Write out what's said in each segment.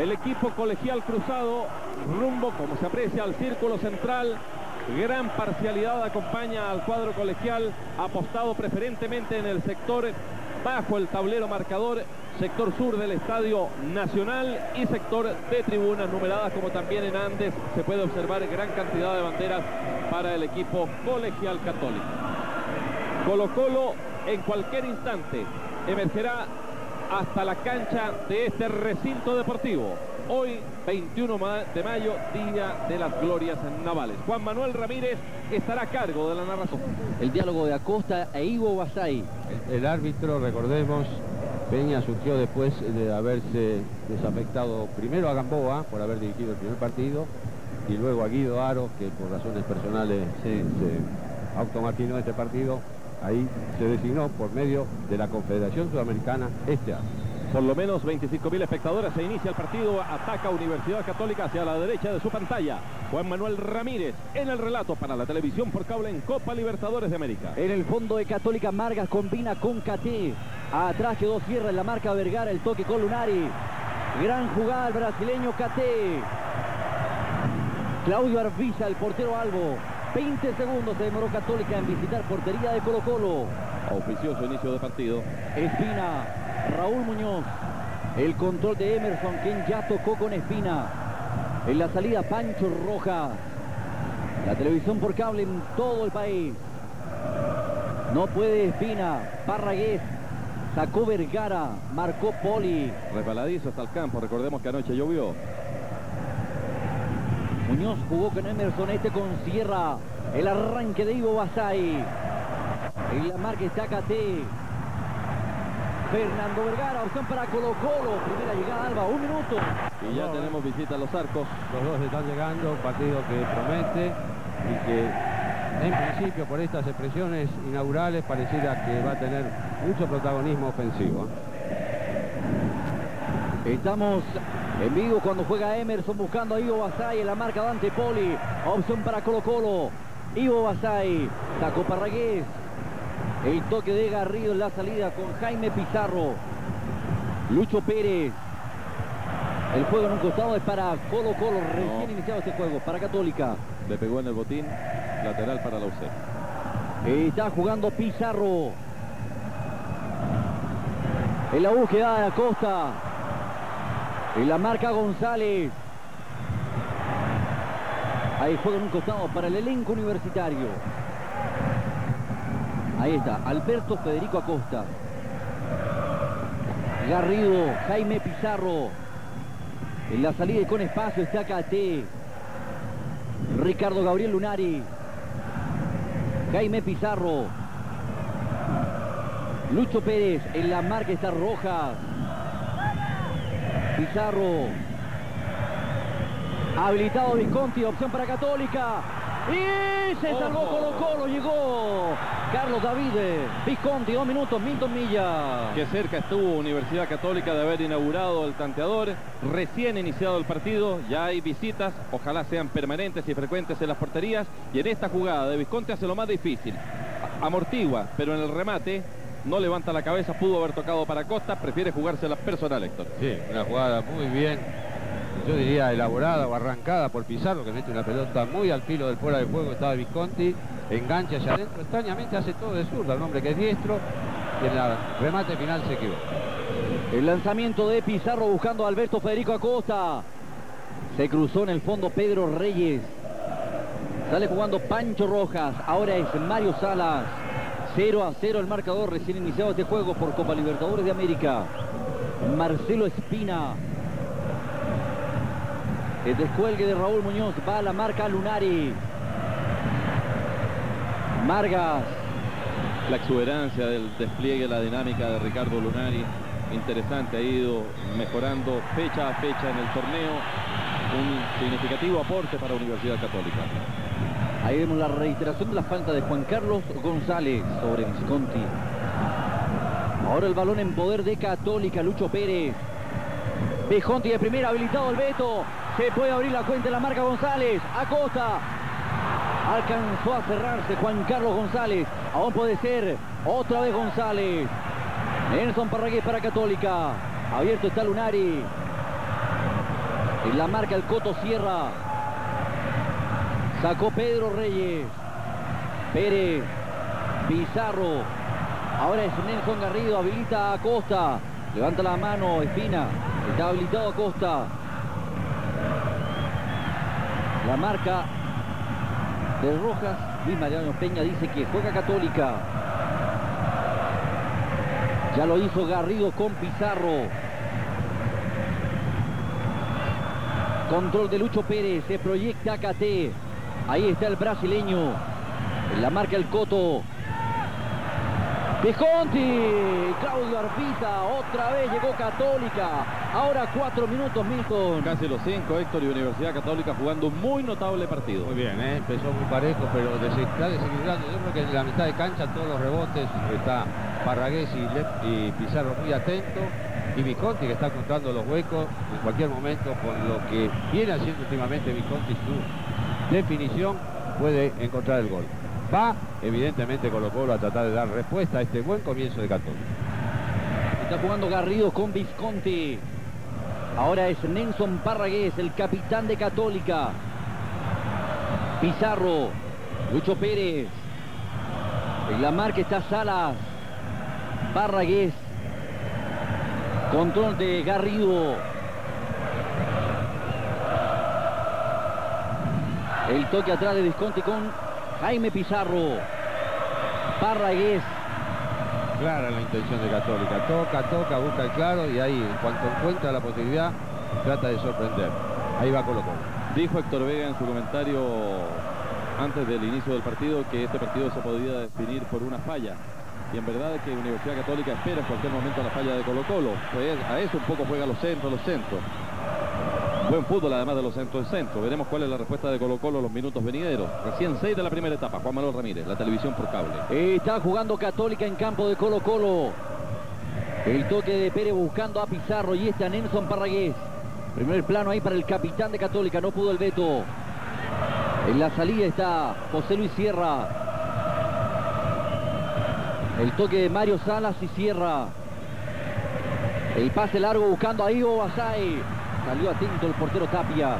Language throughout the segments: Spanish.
El equipo colegial cruzado, rumbo, como se aprecia, al círculo central. Gran parcialidad acompaña al cuadro colegial, apostado preferentemente en el sector bajo el tablero marcador, sector sur del Estadio Nacional y sector de tribunas numeradas, como también en Andes se puede observar gran cantidad de banderas para el equipo colegial católico. Colo Colo en cualquier instante emergerá hasta la cancha de este recinto deportivo. Hoy, 21 de mayo, Día de las Glorias Navales. Juan Manuel Ramírez estará a cargo de la narración. El diálogo de Acosta e Ivo Basay. El, el árbitro, recordemos, Peña surgió después de haberse desafectado primero a Gamboa por haber dirigido el primer partido y luego a Guido Aro, que por razones personales se, se automaquinó este partido. Ahí se designó por medio de la Confederación Sudamericana este año. Por lo menos 25.000 espectadores. Se inicia el partido. Ataca Universidad Católica hacia la derecha de su pantalla. Juan Manuel Ramírez en el relato para la televisión por cable en Copa Libertadores de América. En el fondo de Católica Margas combina con Caté. Atrás quedó Sierra en la marca Vergara. El toque con Lunari. Gran jugada el brasileño Caté. Claudio Arbiza, el portero Albo. 20 segundos se demoró Católica en visitar portería de Colo Colo. Auspicioso inicio de partido. Espina, Raúl Muñoz. El control de Emerson, quien ya tocó con Espina. En la salida Pancho Roja. La televisión por cable en todo el país. No puede Espina. Parragués. Sacó Vergara. Marcó Poli. Resbaladizo hasta el campo. Recordemos que anoche llovió. Muñoz jugó con Emerson, este con Sierra. El arranque de Ivo Basay. En la marca está Caté. Fernando Vergara, opción para Colo Colo. Primera llegada Alba, un minuto. Y ya tenemos visita a los arcos. Los dos están llegando, un partido que promete y que en principio por estas expresiones inaugurales pareciera que va a tener mucho protagonismo ofensivo. Estamos en vivo cuando juega Emerson buscando a Ivo Basay en la marca Dante Poli. Opción para Colo Colo. Ivo Basay. Sacó Parragués. El toque de Garrido en la salida con Jaime Pizarro. Lucho Pérez. El juego en un costado es para Colo Colo. Recién No. iniciado este juego. Para Católica. Le pegó en el botín. Lateral para la UC. Está jugando Pizarro. En la búsqueda de Acosta. En la marca González. Ahí juega en un costado para el elenco universitario. Ahí está, Alberto Federico Acosta. Garrido, Jaime Pizarro. En la salida y con espacio está Caté. Ricardo Gabriel Lunari. Jaime Pizarro. Lucho Pérez en la marca está Rojas. Pizarro. Habilitado Visconti, opción para Católica. Y se salvó. Colo Colo, llegó Carlos David. Visconti, dos minutos, Milton Milla. Qué cerca estuvo Universidad Católica de haber inaugurado el tanteador. Recién iniciado el partido, ya hay visitas, ojalá sean permanentes y frecuentes en las porterías. Y en esta jugada de Visconti hace lo más difícil. Amortigua, pero en el remate no levanta la cabeza, pudo haber tocado para Costa, prefiere jugársela personal, Héctor. Sí, una jugada muy bien, yo diría elaborada o arrancada por Pizarro, que mete una pelota muy al filo del fuera de juego, estaba Visconti, engancha allá adentro, extrañamente hace todo de zurda, un hombre que es diestro, y en el remate final se equivocó. El lanzamiento de Pizarro buscando a Alberto Federico Acosta. Se cruzó en el fondo Pedro Reyes. Sale jugando Pancho Rojas. Ahora es Mario Salas. 0 a 0 el marcador recién iniciado este juego por Copa Libertadores de América. Marcelo Espina. El descuelgue de Raúl Muñoz va a la marca Lunari. Margas. La exuberancia del despliegue, la dinámica de Ricardo Lunari, interesante, ha ido mejorando fecha a fecha en el torneo. Un significativo aporte para Universidad Católica. Ahí vemos la reiteración de la falta de Juan Carlos González sobre Visconti. Ahora el balón en poder de Católica, Lucho Pérez. Visconti de primera, habilitado el Beto. Se puede abrir la cuenta en la marca González. Acosta. Alcanzó a cerrarse Juan Carlos González. Aún puede ser otra vez González. Nelson Parragués para Católica. Abierto está Lunari. En la marca el Coto Sierra. Sacó Pedro Reyes. Pérez. Pizarro. Ahora es Nelson Garrido. Habilita a Costa. Levanta la mano Espina. Está habilitado a Costa. La marca de Rojas. Luis Mariano Peña dice que juega Católica. Ya lo hizo Garrido con Pizarro. Control de Lucho Pérez. Se proyecta KT. Ahí está el brasileño. En la marca el Coto. Visconti. Claudio Arpita. Otra vez llegó Católica. Ahora cuatro minutos, Milton. Casi los cinco, Héctor y Universidad Católica jugando un muy notable partido. Muy bien, ¿eh? empezó muy parejo, pero está desequilibrando. Yo creo que en la mitad de cancha todos los rebotes está Parragués y, y Pizarro muy atento. Y Visconti que está contando los huecos en cualquier momento con lo que viene haciendo últimamente Visconti su definición puede encontrar el gol. Va, evidentemente, Colo Colo a tratar de dar respuesta a este buen comienzo de Católica. Está jugando Garrido con Visconti. Ahora es Nelson Parragués, el capitán de Católica. Pizarro, Lucho Pérez. En la marca está Salas. Parragués. Control de Garrido. El toque atrás de Visconti con Jaime Pizarro. Parragués. Clara la intención de Católica. Toca, toca, busca el claro y ahí, en cuanto encuentra la posibilidad, trata de sorprender. Ahí va Colo Colo. Dijo Héctor Vega en su comentario antes del inicio del partido que este partido se podía definir por una falla. Y en verdad es que Universidad Católica espera en cualquier momento la falla de Colo Colo. Pues a eso un poco juega los centros, los centros. Buen fútbol además de los centros en centro. Veremos cuál es la respuesta de Colo Colo los minutos venideros. Recién 6 de la primera etapa. Juan Manuel Ramírez, la televisión por cable. Está jugando Católica en campo de Colo Colo. El toque de Pérez buscando a Pizarro y este a Nelson Parragués. Primer plano ahí para el capitán de Católica. No pudo el veto. En la salida está José Luis Sierra. El toque de Mario Salas y Sierra. El pase largo buscando a Ivo Basay. Salió atento el portero Tapia.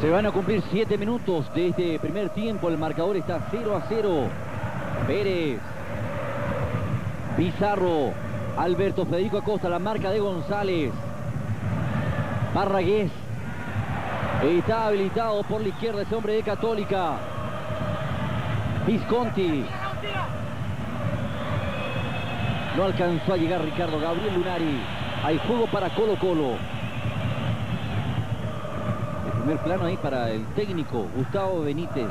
Se van a cumplir 7 minutos de este primer tiempo. El marcador está 0 a 0. Pérez. Pizarro. Alberto Federico Acosta, la marca de González. Parragués. Está habilitado por la izquierda ese hombre de Católica. Visconti. No alcanzó a llegar Ricardo Gabriel Lunari. Hay juego para Colo Colo. El primer plano ahí para el técnico Gustavo Benítez.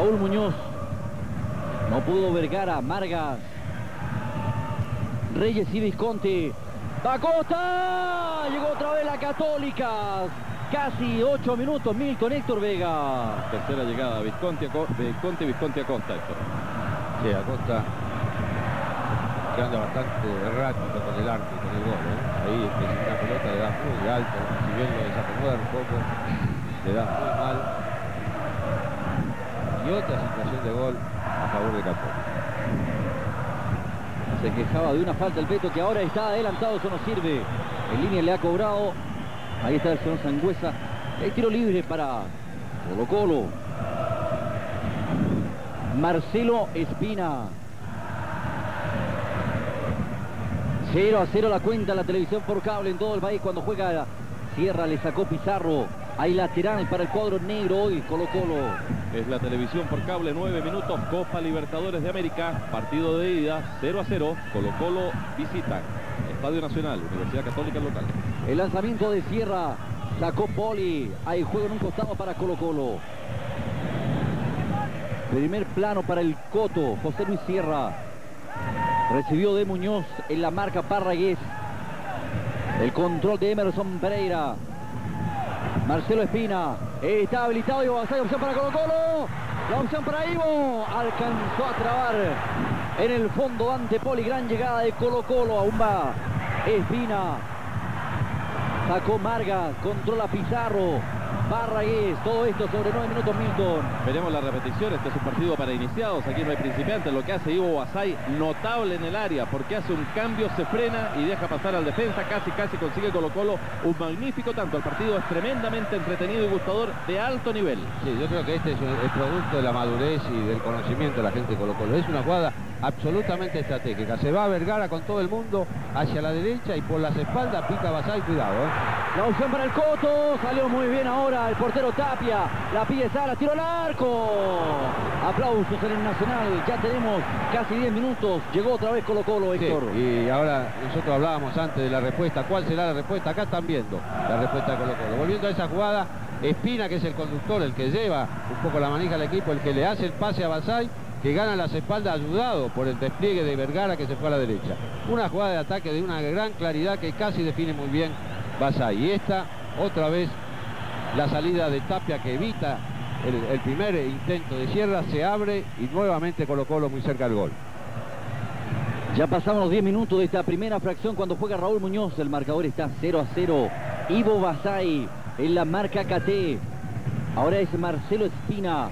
Raúl Muñoz. No pudo Vergara, Margas. Reyes y Visconti. ¡Acosta! Llegó otra vez la Católica. Casi 8 minutos, Milton Héctor Vega. Tercera llegada, Visconti, Visconti, Visconti Acosta, Héctor. Sí, Acosta quedando bastante errático con el arco y con el gol. ¿eh? Ahí es una pelota le da muy alto, si bien lo desacomoda un poco, le da muy mal. Otra situación de gol a favor de Católica. Se quejaba de una falta el Beto que ahora está adelantado, eso no sirve. En línea le ha cobrado. Ahí está el señor Sangüesa. Hay tiro libre para Colo Colo. Marcelo Espina. 0 a 0 la cuenta la televisión por cable en todo el país cuando juega Sierra, le sacó Pizarro. Hay lateral para el cuadro negro hoy, Colo Colo. Es la televisión por cable, 9 minutos, Copa Libertadores de América, partido de ida, 0 a 0, Colo Colo visita Estadio Nacional, Universidad Católica local. El lanzamiento de Sierra, sacó Poli, hay juego en un costado para Colo Colo. Primer plano para el Coto, José Luis Sierra. Recibió de Muñoz en la marca Parragués. El control de Emerson Pereira. Marcelo Espina. Está habilitado Ivo Basay. Opción para Colo Colo. La opción para Ivo. Alcanzó a trabar en el fondo ante Poli. Gran llegada de Colo Colo. Aún va Espina. Sacó Marga. Controla Pizarro. Barragués, todo esto sobre 9 minutos Milton. Veremos la repetición, este es un partido para iniciados, aquí no hay principiantes, lo que hace Ivo Basay notable en el área, porque hace un cambio, se frena y deja pasar al defensa, casi casi consigue Colo Colo un magnífico tanto, el partido es tremendamente entretenido y gustador de alto nivel. Sí, yo creo que este es el producto de la madurez y del conocimiento de la gente de Colo Colo, es una jugada absolutamente estratégica, se va a Vergara con todo el mundo hacia la derecha y por las espaldas pica Basay, cuidado. ¿eh? La opción para el Coto, salió muy bien ahora el portero Tapia, la pide Sala, tiro al arco. Aplausos en el Nacional, ya tenemos casi 10 minutos, llegó otra vez Colo Colo, Héctor. y ahora nosotros hablábamos antes de la respuesta, ¿cuál será la respuesta? Acá están viendo la respuesta de Colo Colo. Volviendo a esa jugada, Espina, que es el conductor, el que lleva un poco la manija al equipo, el que le hace el pase a Basay, que gana las espaldas ayudado por el despliegue de Vergara que se fue a la derecha. Una jugada de ataque de una gran claridad que casi define muy bien Basay. Y esta, otra vez, la salida de Tapia que evita el, primer intento de Sierra, se abre y nuevamente Colo Colo muy cerca del gol. Ya pasamos los 10 minutos de esta primera fracción cuando juega Raúl Muñoz. El marcador está 0 a 0. Ivo Basay en la marca KT. Ahora es Marcelo Espina.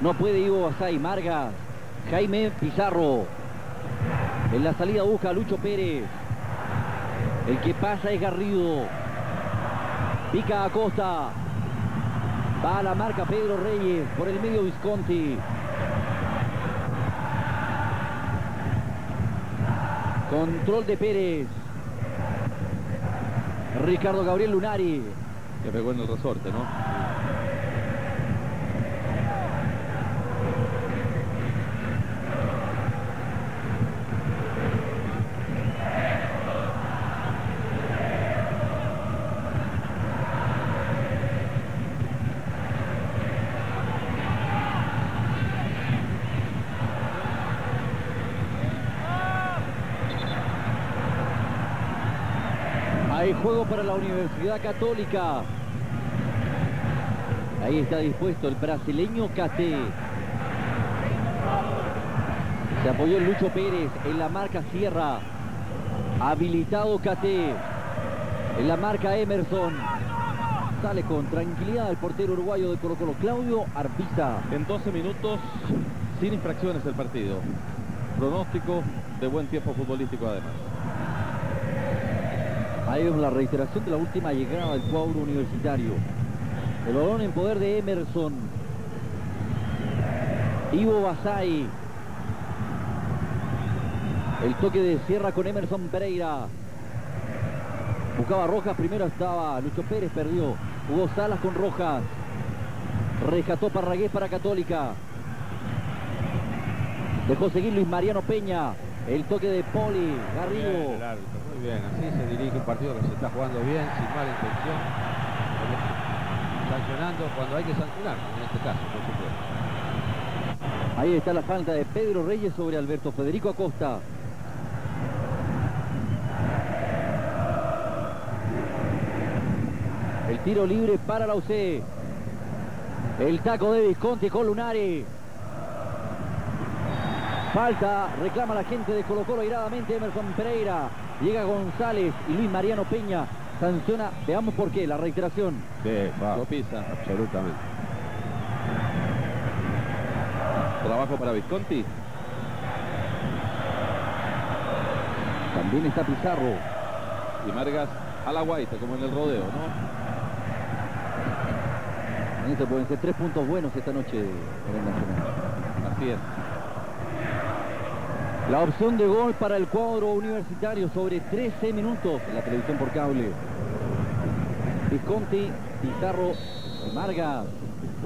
No puede Ivo Basay. Marga. Jaime Pizarro. En la salida busca Lucho Pérez. El que pasa es Garrido. Pica Acosta. Va a la marca Pedro Reyes por el medio Visconti. Control de Pérez. Ricardo Gabriel Lunari. Que pegó en el resorte, ¿no? juego para la Universidad Católica. Ahí está dispuesto el brasileño Cate. Se apoyó Lucho Pérez en la marca Sierra. Habilitado Cate. En la marca Emerson. Sale con tranquilidad el portero uruguayo de Colo Colo, Claudio Arpista. En 12 minutos, sin infracciones el partido. Pronóstico de buen tiempo futbolístico además. Ahí vemos la reiteración de la última llegada del cuadro universitario. El balón en poder de Emerson. Ivo Basay. El toque de Sierra con Emerson Pereira. Buscaba Rojas, primero estaba Lucho Pérez, perdió. Hugo Salas con Rojas. Rescató Parragués para Católica. Dejó seguir Luis Mariano Peña. El toque de Poli, Garrido. Bien, así se dirige un partido que se está jugando bien, sin mala intención. Sancionando cuando hay que sancionar, en este caso, por supuesto. Ahí está la falta de Pedro Reyes sobre Alberto Federico Acosta. El tiro libre para la UC. El taco de Visconti con Lunari. Falta, reclama la gente de Colo Colo airadamente Emerson Pereira. Llega González y Luis Mariano Peña sanciona. Veamos por qué, la reiteración. Sí, Lo pisa. Absolutamente. Trabajo para Visconti. También está Pizarro. Y Margas a la guaita, como en el rodeo, ¿no? En este pueden ser tres puntos buenos esta noche en el Nacional. Así es. La opción de gol para el cuadro universitario sobre 13 minutos en la televisión por cable. Visconti, Pizarro, Marga.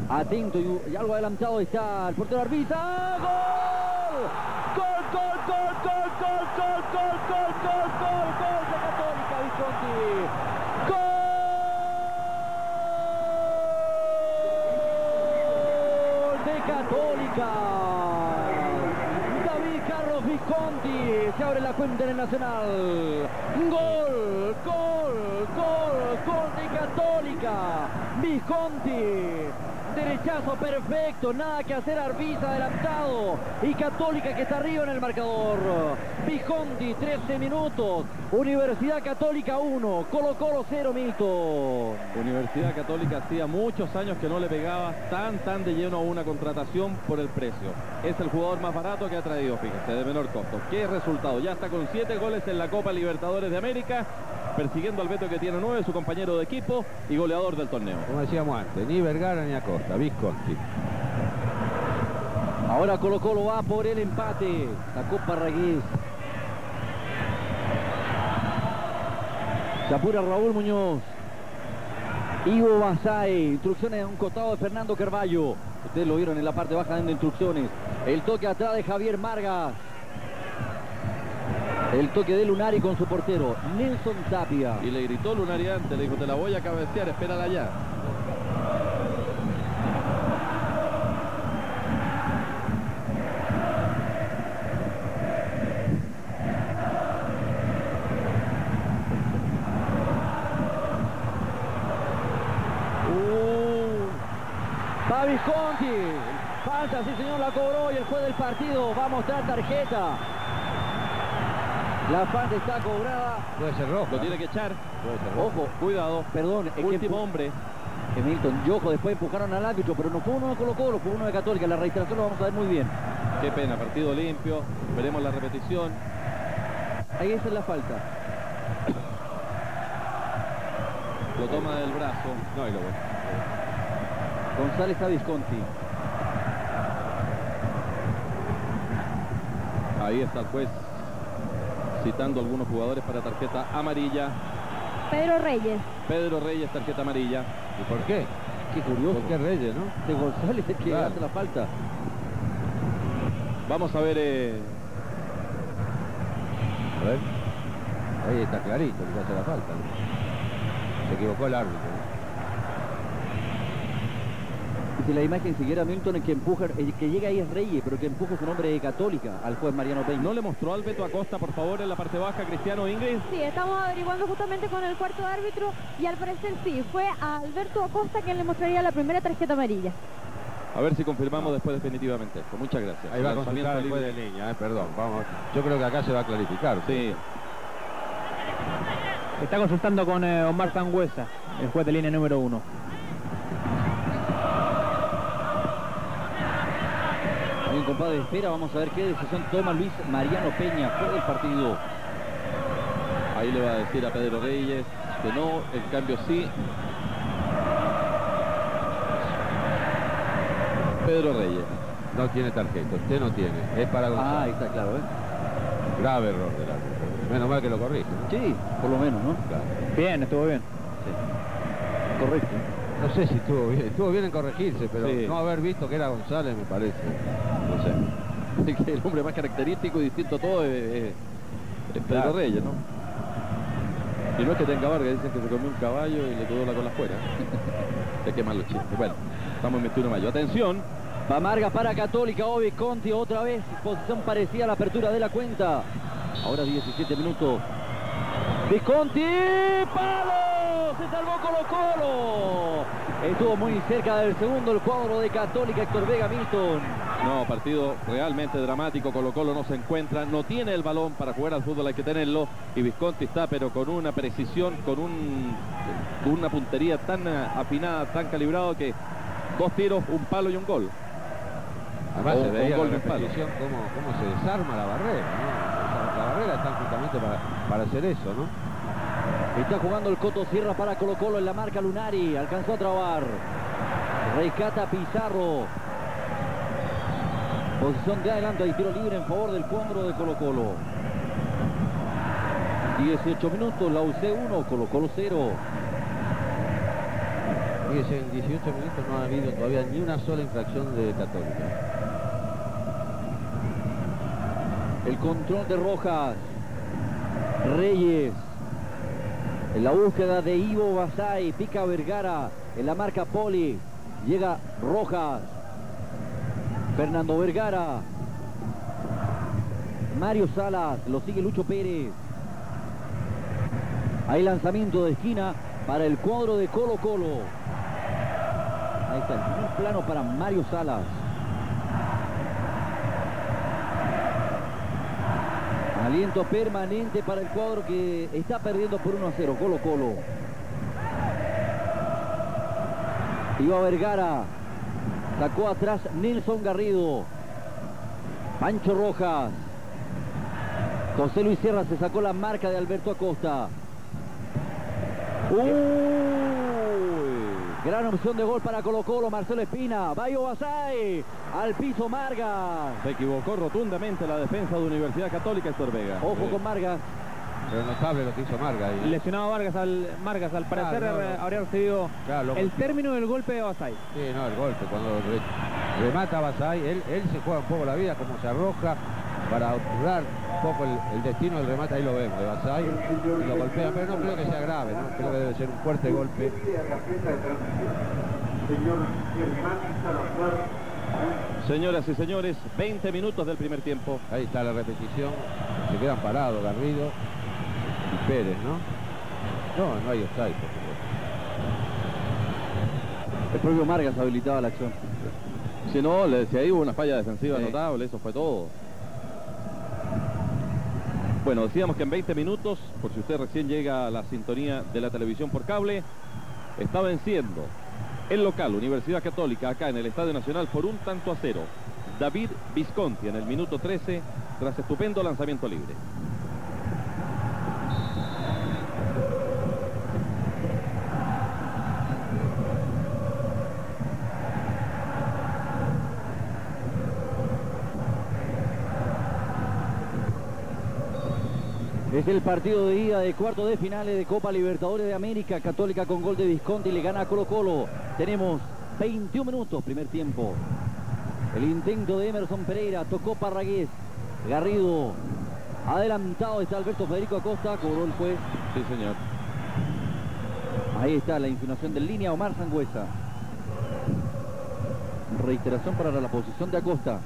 Atento y, algo adelantado está el portero Arbita. ¡Gol! ¡Gol, gol, gol, gol, gol, gol, gol, gol, gol, gol, gol de Católica, Visconti! ¡Gol de Católica! Visconti, se abre la cuenta en el Nacional. Gol, gol, gol, gol de Católica. Visconti. Derechazo perfecto, nada que hacer Arbiza adelantado y Católica que está arriba en el marcador. Visconti 13 minutos, Universidad Católica 1, Colo Colo 0 Milton. Universidad Católica hacía muchos años que no le pegaba tan tan de lleno a una contratación por el precio. Es el jugador más barato que ha traído, fíjese, de menor costo. ¿Qué resultado? Ya está con 7 goles en la Copa Libertadores de América persiguiendo al Beto que tiene nueve, su compañero de equipo y goleador del torneo. Como decíamos antes, ni Vergara ni Acosta, Visconti. Ahora Colo Colo va por el empate. Sacó Parragués. Se apura Raúl Muñoz. Ivo Basay. Instrucciones a un costado de Fernando Carballo. Ustedes lo vieron en la parte baja de instrucciones. El toque atrás de Javier Margas. El toque de Lunari con su portero, Nelson Tapia. Y le gritó Lunari antes, le dijo, te la voy a cabecear, espérala ya. Uh, Fabi Conti. Sí señor, la cobró y el juez del partido va a mostrar tarjeta. La falta está cobrada. Puede ser rojo. Lo tiene que echar. Puede ser rojo. Ojo, cuidado. Perdón, es Último que hombre. que Milton y ojo, después empujaron al árbitro, pero no fue uno de Colo Colo, fue uno de Católica. La registración lo vamos a ver muy bien. Qué pena, partido limpio. Veremos la repetición. Ahí esa es la falta. Lo toma del brazo. No, y lo ve. González a Visconti. Ahí está el juez citando a algunos jugadores para tarjeta amarilla. Pedro Reyes. Pedro Reyes, tarjeta amarilla. ¿Y por qué? Qué curioso. ¿Por qué Reyes, no? De González que Claro. hace la falta. Vamos a ver eh, A ver. Ahí está clarito que hace la falta. ¿no? Se equivocó el árbitro. ¿no? Y si la imagen siguiera a Milton, el que empuja, el que llega ahí es Reyes, pero que empuja es un hombre de Católica al juez Mariano Peña. ¿No le mostró al Beto Acosta, por favor, en la parte baja, Cristiano Ingrid? Sí, estamos averiguando justamente con el cuarto árbitro y al parecer sí, fue a Alberto Acosta quien le mostraría la primera tarjeta amarilla. A ver si confirmamos después definitivamente esto. Muchas gracias. Ahí va a el juez libre. de línea, eh, perdón. Vamos. Yo creo que acá se va a clarificar. Sí, Está consultando con eh, Omar Sangüesa, el juez de línea número uno. Bien, compadre, espera, vamos a ver qué decisión toma Luis Mariano Peña por el partido. ahí le va a decir a Pedro Reyes que no, en cambio sí. Pedro Reyes. No tiene tarjeta. Usted no tiene. Es para Ah, González. ahí está claro, ¿eh? Grave error del árbitro. Menos mal que lo corrige. ¿no? Sí, por lo menos, ¿no? Claro. Bien, estuvo bien. Correcto. No sé si estuvo bien. Estuvo bien en corregirse, pero Sí. no haber visto que era González me parece. El hombre más característico y distinto a todo es, es- Pedro Claro. Reyes, ¿no? Y no es que tenga Vargas, dicen que se comió un caballo y le quedó la cola afuera. Se queman los chistes. Bueno, estamos en 21 de mayo. Atención, Va Marga para Católica, o Visconti otra vez, posición parecida a la apertura de la cuenta. Ahora 17 minutos. Visconti, palo, se salvó Colo Colo. Estuvo muy cerca del segundo el cuadro de Católica, Héctor Vega Milton. No, partido realmente dramático. Colo Colo no se encuentra, no tiene el balón para jugar al fútbol, hay que tenerlo. Y Visconti está, pero con una precisión, con, un, con una puntería tan eh, afinada, tan calibrado que dos tiros, un palo y un gol. Además O- se gol la cómo, cómo se desarma la barrera. ¿no? La barrera está justamente para, para hacer eso, ¿no? Está jugando el Coto Sierra para Colo Colo en la marca Lunari. Alcanzó a trabar. Rescata Pizarro. Posición de adelanto y tiro libre en favor del cuadro de Colo Colo. 18 minutos, la UC 1, Colo Colo 0. Fíjese, en 18 minutos no ha habido todavía ni una sola infracción de Católica. El control de Rojas. Reyes. En la búsqueda de Ivo Basay. Pica Vergara. En la marca Poli. Llega Rojas. Fernando Vergara. Mario Salas. Lo sigue Lucho Pérez. Hay lanzamiento de esquina para el cuadro de Colo Colo. Ahí está, el primer plano para Mario Salas. Aliento permanente para el cuadro que está perdiendo por 1 a 0. Colo Colo. Iba Vergara. Sacó atrás Nelson Garrido. Pancho Rojas. José Luis Sierra se sacó la marca de Alberto Acosta. Uy, gran opción de gol para Colo Colo, Marcelo Espina. Bayo Basay, al piso Margas. Se equivocó rotundamente la defensa de Universidad Católica, Héctor Vega. Ojo con Margas. Pero notable lo que hizo Marga ahí. Lesionado Vargas al, Margas, al parecer Claro, no, eh, no. habría recibido Claro, el término del golpe de Basay. Sí, no, el golpe, cuando re- remata Basay, él, él se juega un poco la vida, como se arroja para obturar un poco el, el destino del remate, ahí lo vemos, de Basay, y lo golpea, pero no creo que sea grave, ¿no? creo que debe ser un fuerte golpe. Señoras y señores, 20 minutos del primer tiempo. Ahí está la repetición, se quedan parados Garrido Pérez, ¿no? No, no hay offside, por supuesto. El propio Margas habilitaba la acción. Si no, le decía ahí hubo una falla defensiva Sí. notable, eso fue todo. Bueno, decíamos que en 20 minutos, por si usted recién llega a la sintonía de la televisión por cable, está venciendo el local, Universidad Católica, acá en el Estadio Nacional por un tanto a cero. David Visconti en el minuto 13, tras estupendo lanzamiento libre. El partido de ida de cuarto de finales de Copa Libertadores de América. Católica con gol de Visconti le gana a Colo Colo. Tenemos 21 minutos, primer tiempo. El intento de Emerson Pereira, tocó Parragués. Garrido, adelantado está Alberto Federico Acosta, cobró el juez. Sí, señor. Ahí está la insinuación de línea Omar Sangüesa. Reiteración para la posición de Acosta.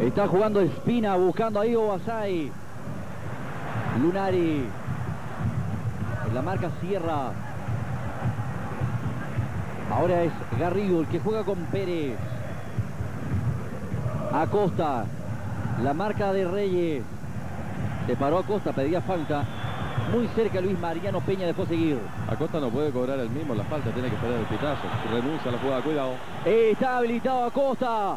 Está jugando Espina, buscando ahí Obasay. Lunari. En la marca Sierra. Ahora es Garrido el que juega con Pérez. Acosta. La marca de Reyes. Se paró Acosta, pedía falta. Muy cerca Luis Mariano Peña dejó seguir. Acosta no puede cobrar el mismo la falta, tiene que esperar el pitazo. Renuncia a la jugada, cuidado. Está habilitado Acosta.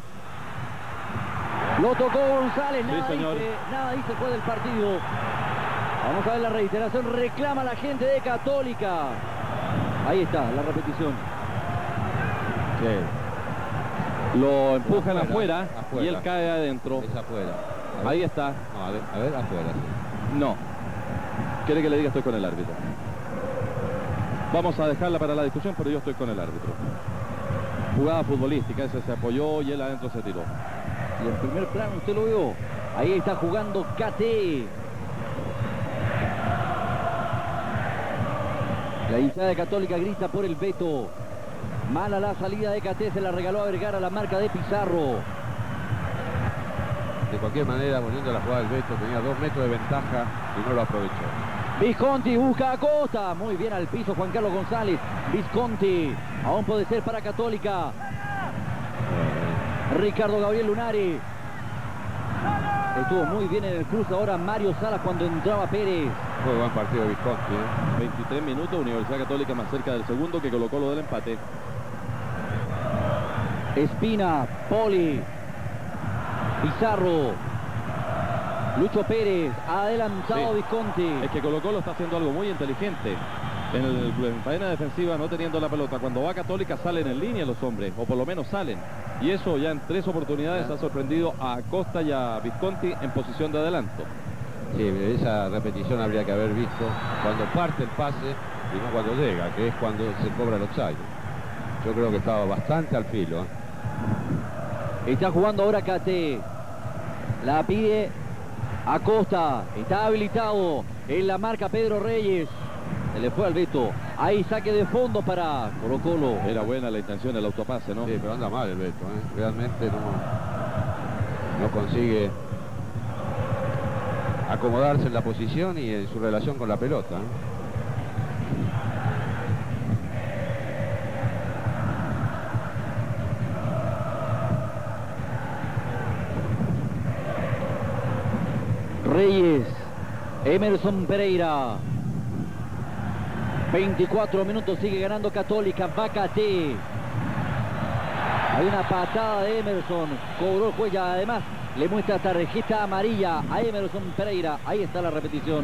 Lo tocó González. Nada, señor. dice, nada dice fue del partido. Vamos a ver la reiteración. Reclama la gente de Católica. Ahí está la repetición. Lo empujan Afuera, afuera, afuera. y él cae adentro. Es afuera. Ahí está. No, a ver, a ver, afuera. sí. No. ¿Quiere que le diga estoy con el árbitro? Vamos a dejarla para la discusión, pero yo estoy con el árbitro. Jugada futbolística, ese se apoyó y él adentro se tiró. Y en primer plano usted lo vio. Ahí está jugando KT. La hinchada Católica grita por el veto. Mala la salida de KT, se la regaló a Vergara la marca de Pizarro. De cualquier manera, volviendo a la jugada del Beto, tenía dos metros de ventaja y no lo aprovechó. Visconti busca a Costa. Muy bien al piso Juan Carlos González. Visconti. Aún puede ser para Católica. Ricardo Gabriel Lunari. Estuvo muy bien en el cruce ahora Mario Salas cuando entraba Pérez. Fue buen partido de Visconti, ¿eh? 23 minutos, Universidad Católica más cerca del segundo que colocó lo del empate. Espina, Poli, Pizarro, Lucho Pérez, adelantado Sí. Visconti. Es que Colo Colo está haciendo algo muy inteligente. En, el, en faena defensiva, no teniendo la pelota. Cuando va Católica salen en línea los hombres, o por lo menos salen. Y eso ya en tres oportunidades ha sorprendido a Acosta y a Visconti en posición de adelanto. Sí, esa repetición habría que haber visto cuando parte el pase y no cuando llega, que es cuando se cobra el offside. Yo creo que estaba bastante al filo. ¿eh? Está jugando ahora Cate. La pide Acosta. Está habilitado. En la marca Pedro Reyes. Se le fue al Beto. Ahí saque de fondo para Colo Colo. Era buena la intención del autopase, ¿no? Sí, pero anda mal el Beto. ¿eh? Realmente no, no consigue acomodarse en la posición y en su relación con la pelota. ¿eh? Reyes, Emerson Pereira, 24 minutos sigue ganando Católica. Bacate. Hay una patada de Emerson. Cobró el juez además le muestra tarjeta amarilla a Emerson Pereira. Ahí está la repetición.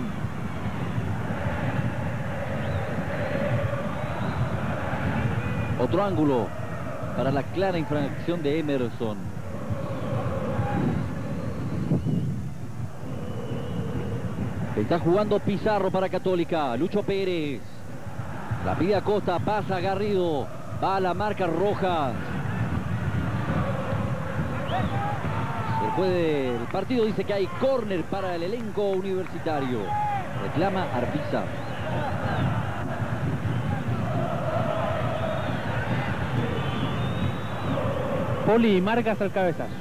Otro ángulo para la clara infracción de Emerson. Está jugando Pizarro para Católica. Lucho Pérez. La pide a Costa. Pasa Garrido. Va a la marca roja. Después del partido dice que hay córner para el elenco universitario. Reclama Arpiza. Poli y Marcas al cabezazo.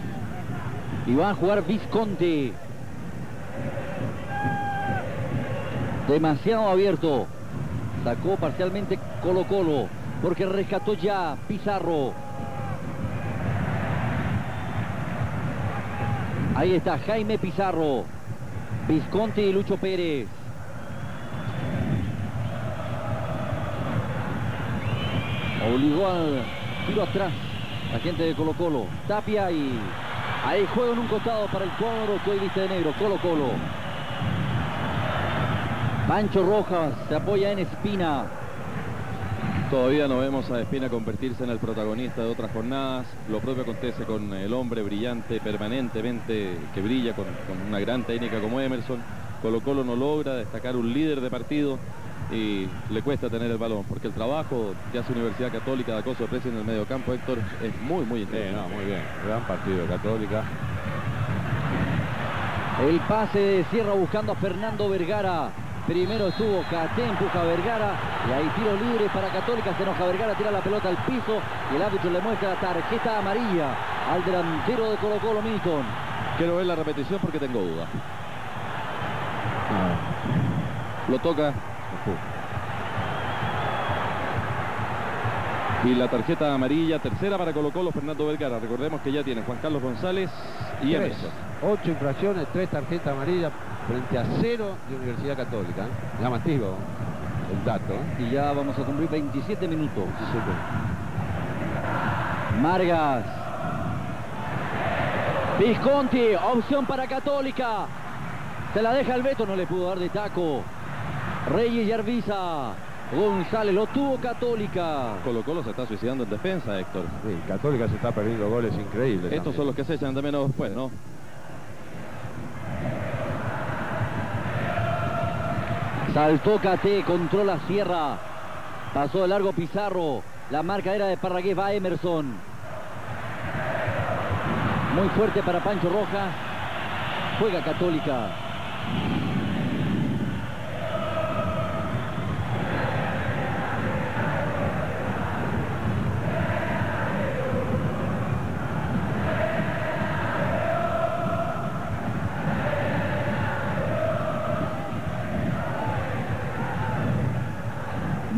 Y va a jugar Visconti. Demasiado abierto. Sacó parcialmente Colo Colo. Porque rescató ya Pizarro. Ahí está Jaime Pizarro. Visconti y Lucho Pérez. Obligó al tiro atrás la gente de Colo Colo. Tapia y ahí juega en un costado para el cuadro que hoy viste de negro. Colo Colo. Pancho Rojas se apoya en Espina. Todavía no vemos a Espina convertirse en el protagonista de otras jornadas. Lo propio acontece con el hombre brillante permanentemente que brilla con, con una gran técnica como Emerson. Colo Colo no logra destacar un líder de partido y le cuesta tener el balón porque el trabajo que hace Universidad Católica de acoso de precio en el medio campo, Héctor, es muy, muy Sí, interesante. no, muy bien. Gran partido de Católica. El pase de Sierra buscando a Fernando Vergara. Primero estuvo Caté, empuja a Vergara. Y ahí tiro libre para Católica. Se enoja Vergara, tira la pelota al piso. Y el árbitro le muestra la tarjeta amarilla al delantero de Colo Colo, Milton. Quiero ver la repetición porque tengo duda. Lo toca. Y la tarjeta amarilla, tercera para Colo Colo, Fernando Vergara. Recordemos que ya tiene Juan Carlos González y Tres. Emerson. Ocho infracciones, tres tarjetas amarillas frente a cero de Universidad Católica. ¿eh? Llamativo el dato. ¿eh? Y ya vamos a cumplir 27 minutos. Margas. Visconti, opción para Católica. Se la deja el Beto, no le pudo dar de taco. Reyes y Arbiza. González, lo tuvo Católica. Colo Colo se está suicidando en defensa, Héctor. Sí, Católica se está perdiendo goles increíbles. Estos son los que se echan de menos después, ¿no? Saltó Caté, controla Sierra. Pasó de largo Pizarro. La marca era de Parragués, va Emerson. Muy fuerte para Pancho Roja. Juega Católica.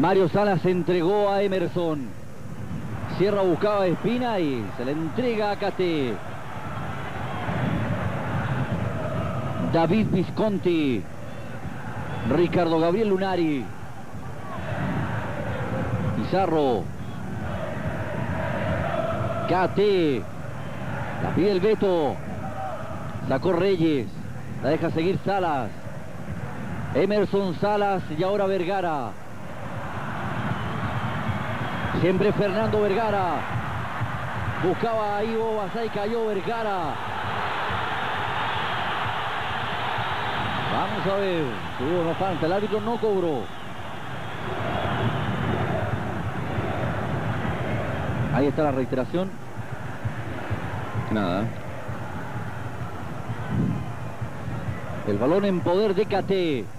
Mario Salas entregó a Emerson. Sierra buscaba a Espina y se le entrega a Cate. David Visconti. Ricardo Gabriel Lunari. Pizarro. Cate. La pide el Beto. Sacó Reyes. La deja seguir Salas. Emerson Salas y ahora Vergara. Siempre Fernando Vergara. Buscaba a Ivo Basay, cayó Vergara. Vamos a ver. una falta. El árbitro no cobró. Ahí está la reiteración. Nada. El balón en poder de Cate.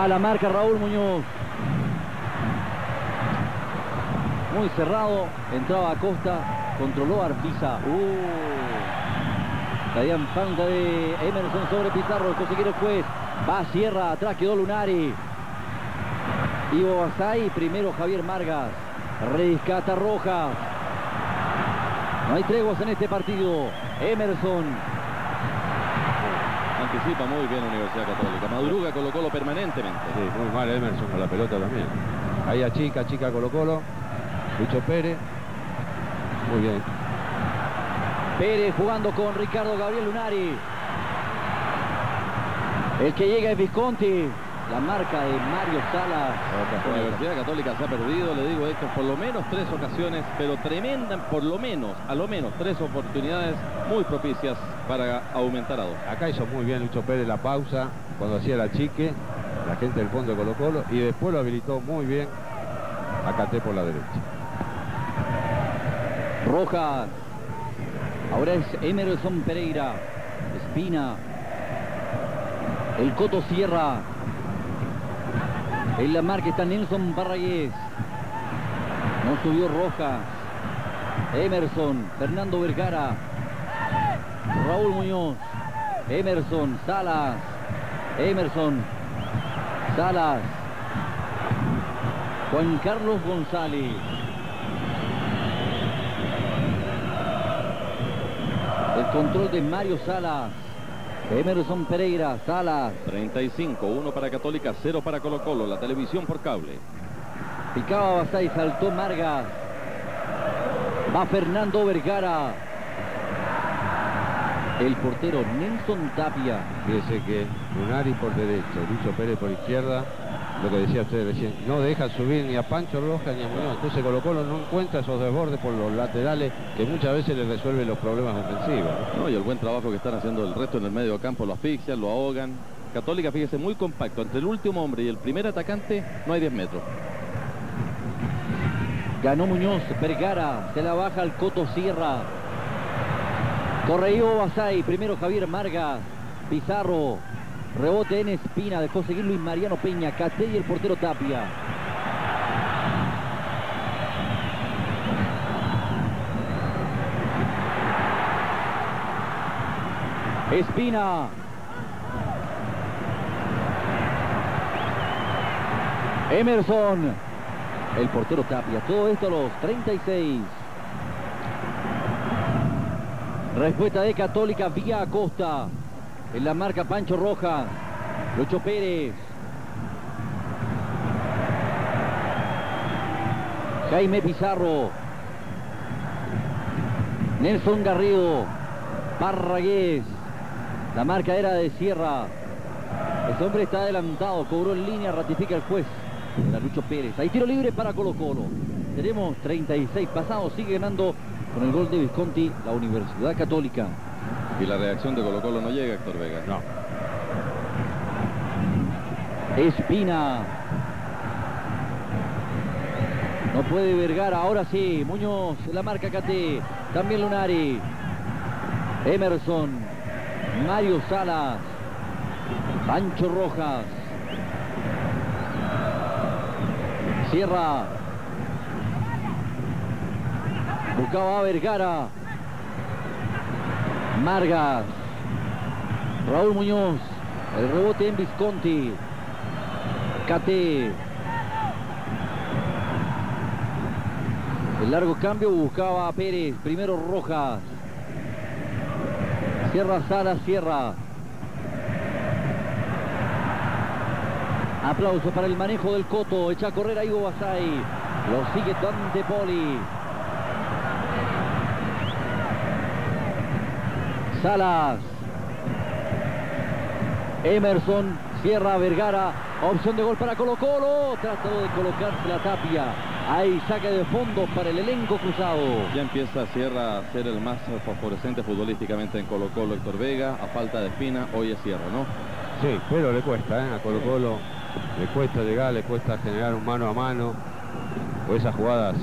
A la marca Raúl Muñoz. Muy cerrado. Entraba Acosta. Controló Arpisa. Uh. Traían falta de Emerson sobre Pizarro. Conseguir el juez. Va Sierra. Atrás quedó Lunari. Ivo Basay. Primero Javier Margas. Rescata Rojas. No hay treguas en este partido. Emerson. Anticipa muy bien la Universidad Católica. Madruga Colo Colo permanentemente. Sí, muy mal Emerson con la pelota también. Ahí a Chica, Chica Colo Colo. Lucho Pérez. Muy bien. Pérez jugando con Ricardo Gabriel Lunari. El que llega es Visconti. La marca de Mario Salas. La Universidad Católica se ha perdido, le digo esto, por lo menos tres ocasiones, pero tremenda, por lo menos, a lo menos tres oportunidades muy propicias para aumentar a dos. Acá hizo muy bien Lucho Pérez la pausa cuando hacía la chique, la gente del fondo de Colo Colo, y después lo habilitó muy bien a Caté por la derecha. Rojas. Ahora es Emerson Pereira. Espina. El Coto Sierra. En la marca está Nelson Barrayés. No subió Rojas. Emerson. Fernando Vergara. Raúl Muñoz. Emerson. Salas. Emerson. Salas. Juan Carlos González. El control de Mario Salas. Emerson Pereira, Salas. 35, 1 para Católica, 0 para Colo Colo, la televisión por cable. Picaba Basay, saltó Margas. Va Fernando Vergara. El portero Nelson Tapia. Fíjese que Lunari por derecha, Lucho Pérez por izquierda. Lo que decía usted recién, no deja subir ni a Pancho Rojas ni a Muñoz. Entonces Colo Colo no encuentra esos desbordes por los laterales que muchas veces le resuelven los problemas ofensivos. No, y el buen trabajo que están haciendo el resto en el medio campo, lo asfixian, lo ahogan. Católica, fíjese, muy compacto. Entre el último hombre y el primer atacante no hay 10 metros. Ganó Muñoz, Vergara, se la baja al Coto Sierra. Correio Basay, primero Javier Margas, Pizarro, rebote en Espina, dejó seguir Luis Mariano Peña, Cate y el portero Tapia. Espina. Emerson. El portero Tapia. Todo esto a los 36. Respuesta de Católica vía Acosta. En la marca Pancho Rojas. Lucho Pérez. Jaime Pizarro. Nelson Garrido. Parragués. La marca era de Sierra. Ese hombre está adelantado. Cobró en línea. Ratifica el juez. Era Lucho Pérez. Hay tiro libre para Colo Colo. Tenemos 36 pasados. Sigue ganando con el gol de Visconti la Universidad Católica. Y la reacción de Colo Colo no llega, Héctor Vega. No. Espina. No puede Vergara, ahora sí. Muñoz, la marca KT. También Lunari. Emerson. Mario Salas. Pancho Rojas. Sierra. Buscaba a Vergara. Margas. Raúl Muñoz. El rebote en Visconti. Cate. El largo cambio buscaba a Pérez. Primero Rojas. Sierra Sala, Sierra. Aplauso para el manejo del Coto. Echa a correr a Basay. Lo sigue Dante Poli. Salas. Emerson. Sierra Vergara. Opción de gol para Colo Colo. Trató de colocarse la tapia. Ahí saque de fondo para el elenco cruzado. Ya empieza Sierra a ser el más favorecente futbolísticamente en Colo Colo, Héctor Vega. A falta de espina, hoy es Sierra, ¿no? Sí, pero le cuesta, ¿eh? A Colo Colo le cuesta llegar, le cuesta generar un mano a mano. O esas jugadas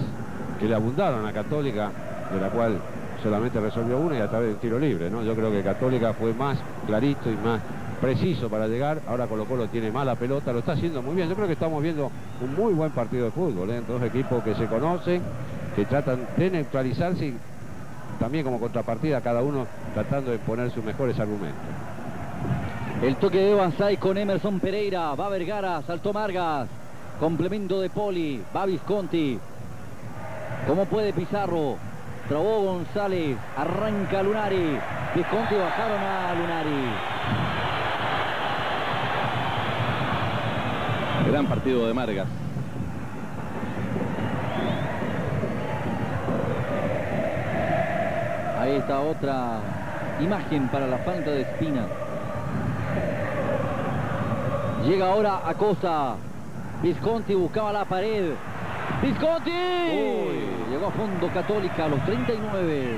que le abundaron a Católica, de la cual solamente resolvió una y a través del tiro libre, ¿no? Yo creo que Católica fue más clarito y más preciso para llegar. Ahora Colo Colo tiene mala pelota, lo está haciendo muy bien. Yo creo que estamos viendo un muy buen partido de fútbol. ¿eh? Dos equipos que se conocen, que tratan de neutralizarse y también como contrapartida cada uno tratando de poner sus mejores argumentos. El toque de Banzai con Emerson Pereira. Va Vergara, saltó Margas. Complemento de Poli. Va Visconti. ¿Cómo puede Pizarro? Trabó González. Arranca Lunari. Visconti bajaron a Lunari. Gran partido de Margas. Ahí está otra imagen para la falta de Espina. Llega ahora Acosta. Visconti buscaba la pared. Visconti. Llegó a fondo Católica a los 39.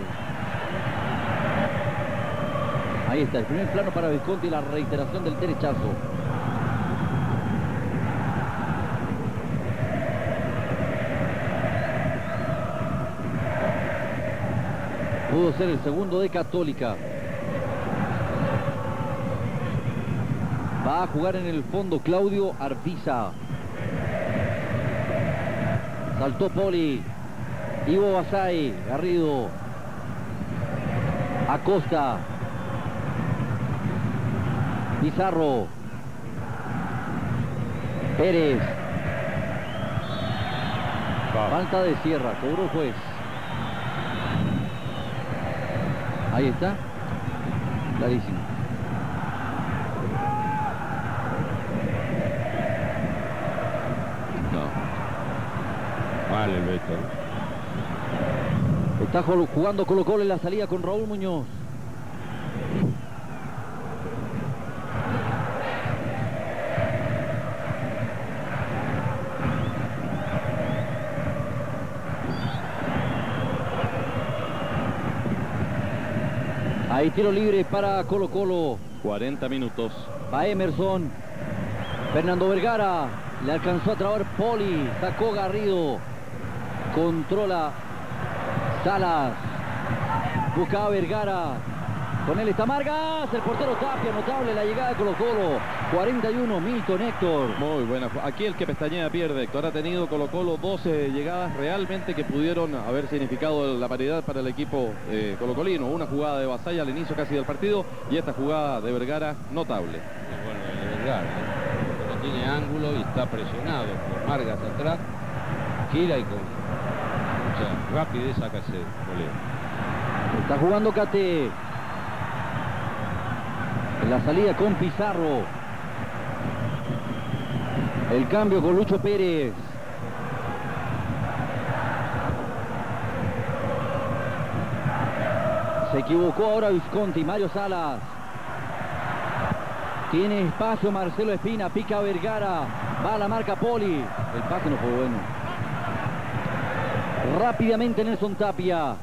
Ahí está, el primer plano para Visconti, la reiteración del derechazo. Pudo ser el segundo de Católica. Va a jugar en el fondo Claudio Arbiza. Saltó Poli. Ivo Basay. Garrido. Acosta. Pizarro. Pérez. Falta de Sierra. Cobró juez. Ahí está. Clarísimo. No. Vale el Beto. Está jugando Colo Colo en la salida con Raúl Muñoz. Ahí tiro libre para Colo Colo. 40 minutos. Va Emerson. Fernando Vergara. Le alcanzó a trabar Poli. Sacó Garrido. Controla Salas. Buscaba Vergara. Con él está Margas. El portero Tapia. Notable la llegada de Colo Colo. 41. Milton Héctor. Muy buena. Aquí el que pestañea pierde. Héctor ha tenido Colo Colo 12 llegadas realmente que pudieron haber significado la paridad para el equipo eh, colocolino. Una jugada de Basaya al inicio casi del partido y esta jugada de Vergara notable. Y bueno, de Vergara, ¿eh? no tiene ángulo y está presionado por Margas atrás. Gira y con mucha rapidez saca ese. Está jugando Cate. En la salida con Pizarro. El cambio con Lucho Pérez. Se equivocó ahora Visconti, Mario Salas. Tiene espacio Marcelo Espina, pica Vergara. Va a la marca Poli. El pase no fue bueno. Rápidamente Nelson Tapia.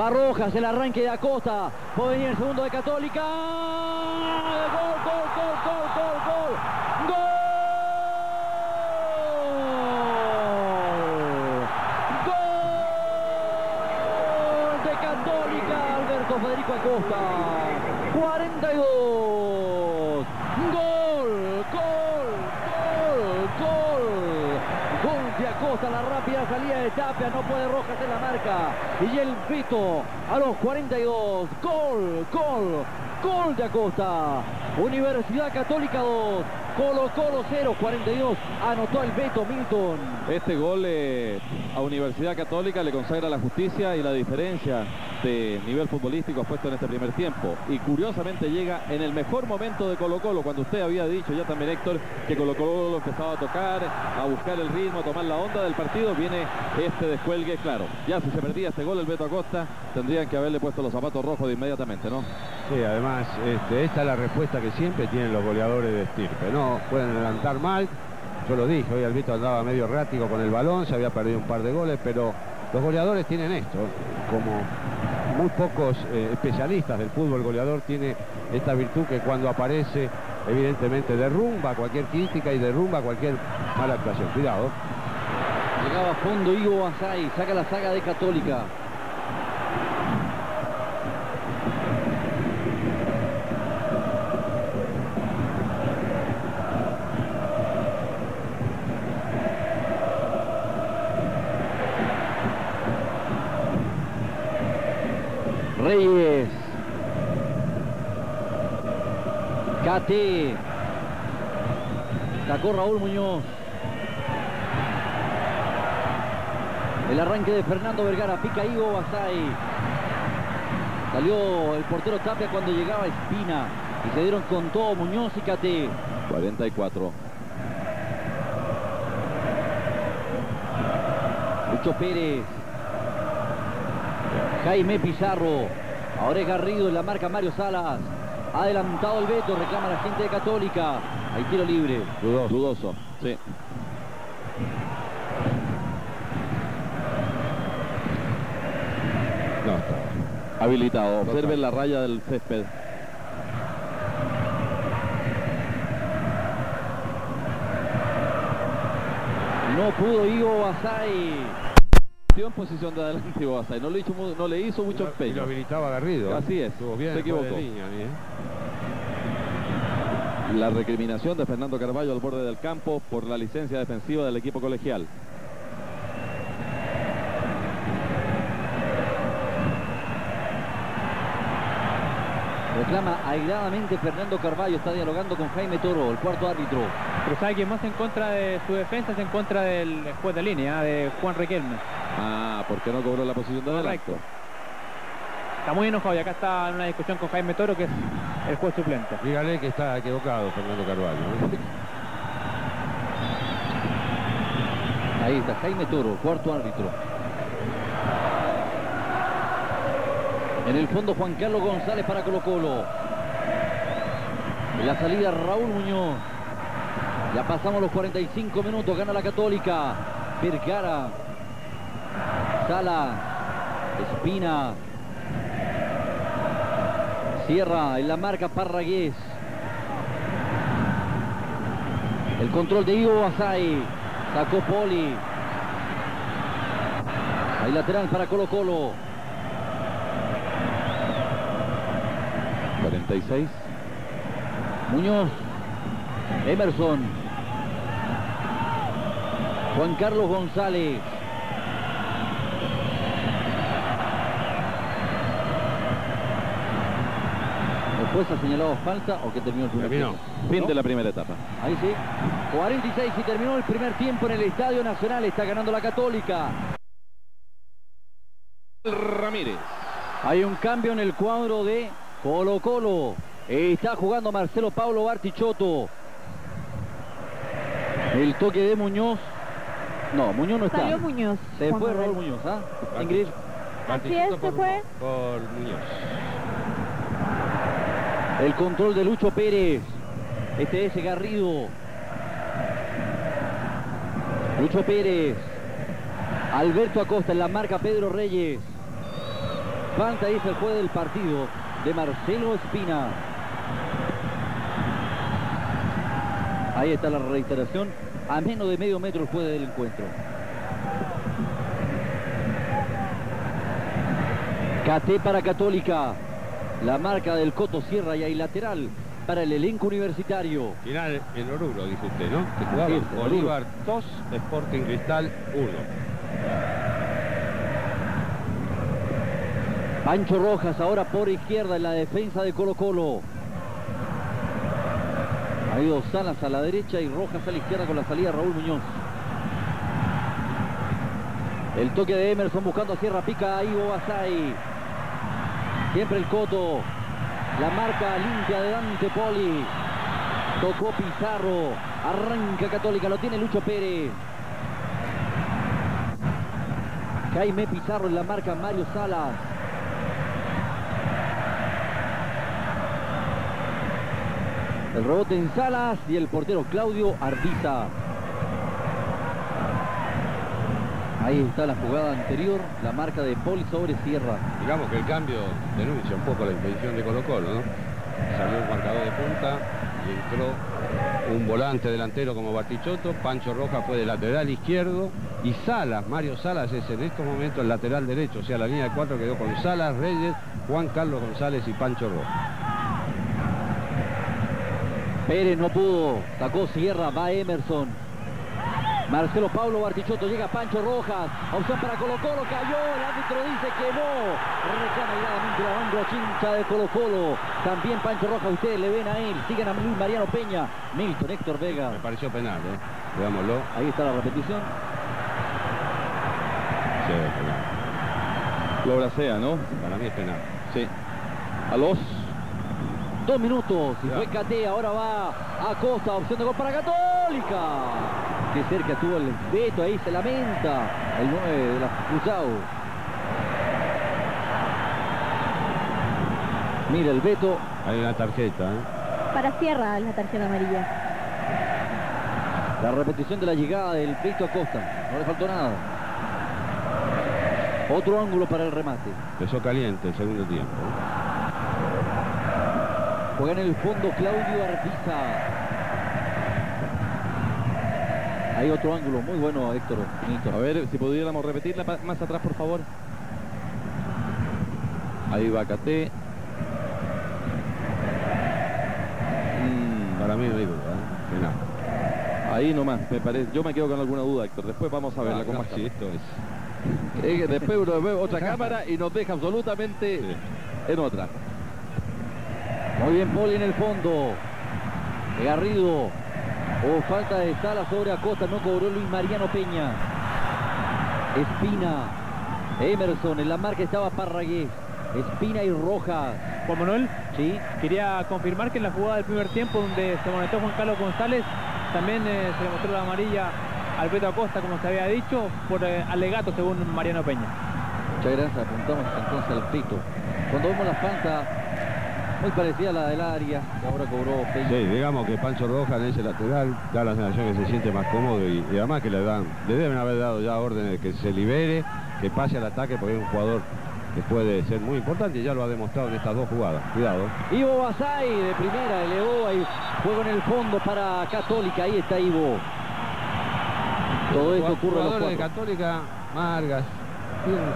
Va Rojas, el arranque de Acosta. Puede venir el segundo de Católica gol. Gol. Gol de Católica. Alberto Federico Acosta. 42. Gol, gol, gol, gol. Gol de Acosta, la rápida salida de Tapia, no puede Rojas en la Y el Vito a los 42. Gol, gol, gol de Acosta. Universidad Católica 2, Colo Colo 0, 42. Anotó el Beto Milton. Este gol eh, a Universidad Católica le consagra la justicia y la diferencia de nivel futbolístico puesto en este primer tiempo. Y curiosamente llega en el mejor momento de Colo Colo, cuando usted había dicho ya también Héctor que Colo Colo lo empezaba a tocar, a buscar el ritmo, a tomar la onda del partido, viene este descuelgue, claro. Ya si se perdía este gol el Beto Acosta, tendrían que haberle puesto los zapatos rojos de inmediatamente, ¿no? Sí, además, este, esta es la respuesta que siempre tienen los goleadores de estirpe. No pueden adelantar mal. Yo lo dije, hoy Albito andaba medio errático con el balón, se había perdido un par de goles, pero los goleadores tienen esto. Como muy pocos eh, especialistas del fútbol, goleador tiene esta virtud que cuando aparece, evidentemente derrumba cualquier crítica y derrumba cualquier mala actuación. Cuidado. Llegaba a fondo Ivo Basay, saca la saga de Católica. Reyes. Cate. Sacó Raúl Muñoz. El arranque de Fernando Vergara. Pica Igo Basay. Salió el portero Tapia cuando llegaba Espina. Y se dieron con todo Muñoz y Cate. 44. Lucho Pérez. Jaime Pizarro. Ahora es Garrido en la marca Mario Salas. Adelantado el veto, reclama la gente de Católica. Hay tiro libre. Dudoso. Dudoso, sí. No, está. Habilitado. Observen la raya del césped. No pudo Igo Basay. En posición de adelante Basay. No le hizo, no le hizo mucho Y lo empeño. habilitaba Garrido. Así es, Estuvo bien se equivocó. línea, ¿eh? La recriminación de Fernando Carballo al borde del campo por la licencia defensiva del equipo colegial. Reclama airadamente Fernando Carballo. Está dialogando con Jaime Toro, el cuarto árbitro. Pero sabe más en contra de su defensa es en contra del juez de línea, ¿ah? de Juan Riquelme. Ah, ¿por qué no cobró la posición de adelante? Correcto. Está muy enojado y acá está en una discusión con Jaime Toro, que es el juez suplente. Dígale que está equivocado Fernando Carvalho. Ahí está Jaime Toro, cuarto árbitro. En el fondo Juan Carlos González para Colo Colo. En la salida Raúl Muñoz. Ya pasamos los 45 minutos, gana la Católica. Vergara. Sala. Espina. Sierra en la marca Parragués. El control de Ivo Basay. Sacó Poli. Hay lateral para Colo Colo. 46. Muñoz. Emerson. Juan Carlos González. Después ha señalado falta o que terminó el primer Terminó. tiempo. Fin ¿No? de la primera etapa. Ahí sí. 46 y terminó el primer tiempo en el Estadio Nacional. Está ganando la Católica. Ramírez. Hay un cambio en el cuadro de Colo Colo. Está jugando Marcelo Pablo Bartichotto. El toque de Muñoz. No, Muñoz no está. Salió Muñoz. Se fue. Raúl Muñoz, ¿ah? Ingrid. Así es, se fue. Por Muñoz. El control de Lucho Pérez. Este es Garrido. Lucho Pérez. Alberto Acosta en la marca Pedro Reyes. Falta dice el juez del partido de Marcelo Espina. Ahí está la reiteración. A menos de medio metro el juez del encuentro. Cate para Católica. La marca del Coto Sierra y hay lateral para el elenco universitario. Final en Oruro, dijo usted, ¿no? Que jugaba. Bolívar 2, Sporting Cristal 1. Pancho Rojas ahora por izquierda en la defensa de Colo Colo. Ha ido Salas a la derecha y Rojas a la izquierda con la salida de Raúl Muñoz. El toque de Emerson buscando a Sierra pica a Ivo Basay. Siempre el Coto. La marca limpia de Dante Poli. Tocó Pizarro. Arranca Católica. Lo tiene Lucho Pérez. Jaime Pizarro en la marca Mario Salas. El rebote en Salas y el portero Claudio Ardiza. Ahí está la jugada anterior, la marca de Poli sobre Sierra. Digamos que el cambio denuncia un poco la intención de Colo Colo, ¿no? Salió un marcador de punta y entró un volante delantero como Bartichotto. Pancho Rojas fue de lateral izquierdo y Salas, Mario Salas es en estos momentos el lateral derecho. O sea, la línea de cuatro quedó con Salas, Reyes, Juan Carlos González y Pancho Rojas. Pérez no pudo, sacó Sierra, va Emerson. Marcelo Pablo Bartichotto, llega Pancho Rojas, opción para Colo Colo, cayó, el árbitro dice que no, reclama iradamente la banda chincha de Colo Colo, también Pancho Rojas, ustedes le ven a él, sigan a Luis Mariano Peña, Milton, Héctor Vega, Me pareció penal, ¿eh? Veámoslo. ahí está la repetición, Sí, es penal. Lo bracea, ¿no? Para mí es penal. Sí. A los dos minutos, y fue Cate, ahora va a Costa, opción de gol para Católica, que cerca tuvo el veto, ahí se lamenta, el 9 de la Cruzado. Mira el veto, Hay una tarjeta, ¿eh? Para Sierra la tarjeta amarilla. La repetición de la llegada del Víctor Acosta. No le faltó nada. Otro ángulo para el remate. Empezó caliente el segundo tiempo. Juega en el fondo Claudio Arbiza. Hay otro ángulo muy bueno, Héctor. A ver si pudiéramos repetirla más atrás, por favor. Ahí va Caté. Mm, Para mí no hay duda, ¿eh? Penal. ahí nomás, me parece. Yo me quedo con alguna duda, Héctor. Después vamos a verla Ah, con no, más sí, esto es... Que después otra cámara y nos deja absolutamente Sí. en otra. Muy bien, Poli en el fondo. Garrido. O falta de Sala sobre Acosta. No cobró Luis Mariano Peña. Espina. Emerson. En la marca estaba Parragués. Espina y Rojas. Juan Manuel, ¿Sí? quería confirmar que en la jugada del primer tiempo donde se molestó Juan Carlos González, también eh, se le mostró la amarilla al Beto Acosta, como se había dicho, por eh, alegato según Mariano Peña. Muchas gracias. Apuntamos entonces al pito. Cuando vemos la falta muy parecida a la del área, que ahora cobró Peña. Sí, digamos que Pancho Rojas en ese lateral da la sensación que se siente más cómodo y, y además que le dan, le deben haber dado ya órdenes de que se libere, que pase al ataque porque es un jugador que puede ser muy importante y ya lo ha demostrado en estas dos jugadas. Cuidado. Ivo Basay de primera, elevó ahí, juego en el fondo para Católica, ahí está Ivo. Todo esto ocurre a los de. Católica, Margas,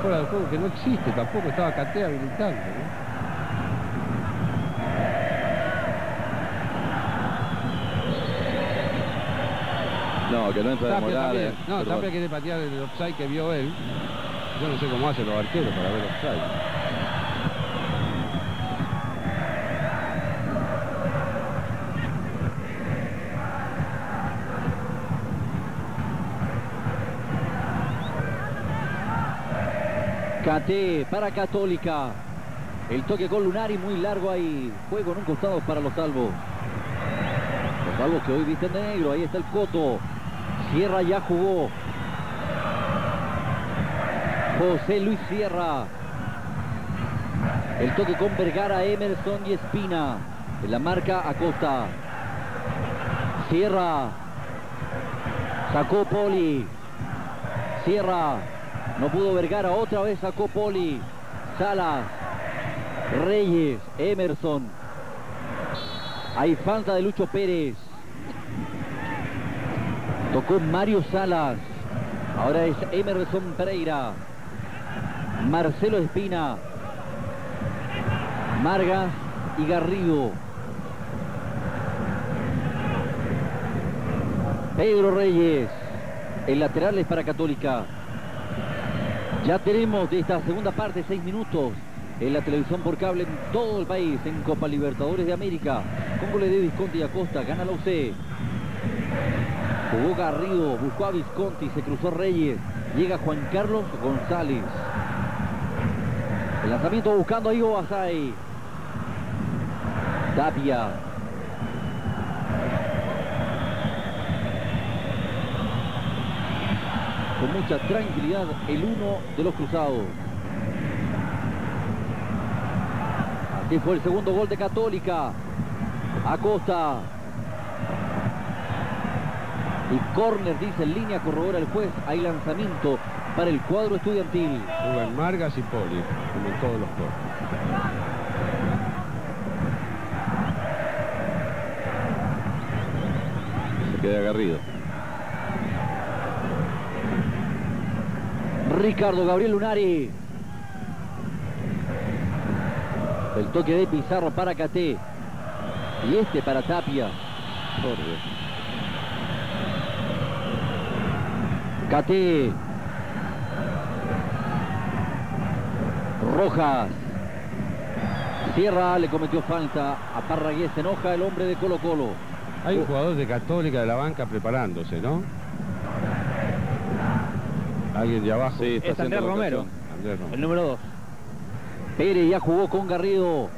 fuera del juego que no existe, tampoco estaba Cate habilitando. ¿no? No, que no entra de Tapia Morales. también. No. Tapia quiere patear el offside que vio él. Yo no sé cómo hacen los arqueros para ver offside. Cate para Católica. El toque con Lunari muy largo ahí. Juego en un costado para los salvos. Los salvos que hoy visten de negro. Ahí está el Coto. Sierra ya jugó. José Luis Sierra. El toque con Vergara, Emerson y Espina. En la marca Acosta. Sierra. Sacó Poli. Sierra. No pudo Vergara. Otra vez sacó Poli. Salas. Reyes. Emerson. Hay falta de Lucho Pérez. Tocó Mario Salas. Ahora es Emerson Pereira. Marcelo Espina. Margas y Garrido. Pedro Reyes. El lateral es para Católica. Ya tenemos de esta segunda parte seis minutos en la televisión por cable en todo el país, en Copa Libertadores de América. Con goles de Visconti y Acosta, gana la UC. Jugó Garrido, buscó a Visconti, se cruzó Reyes. Llega Juan Carlos González. El lanzamiento buscando a Ivo Basay. Tapia. Con mucha tranquilidad el uno de los cruzados. Así fue el segundo gol de Católica. Acosta. Y córner, dice en línea, corrobora el juez. Hay lanzamiento para el cuadro estudiantil. Jugan Margas y Poli, como en todos los cortes. Se queda agarrido. Ricardo Gabriel Lunari. El toque de Pizarro para Caté. Y este para Tapia. Cate. Rojas. Sierra le cometió falta a Parragués. Se enoja el hombre de Colo Colo. Hay un jugador de Católica de la banca preparándose, ¿no? Alguien de abajo. Sí, está Es Andrés Romero. Andrés Romero. El número 2. Pérez ya jugó con Garrido.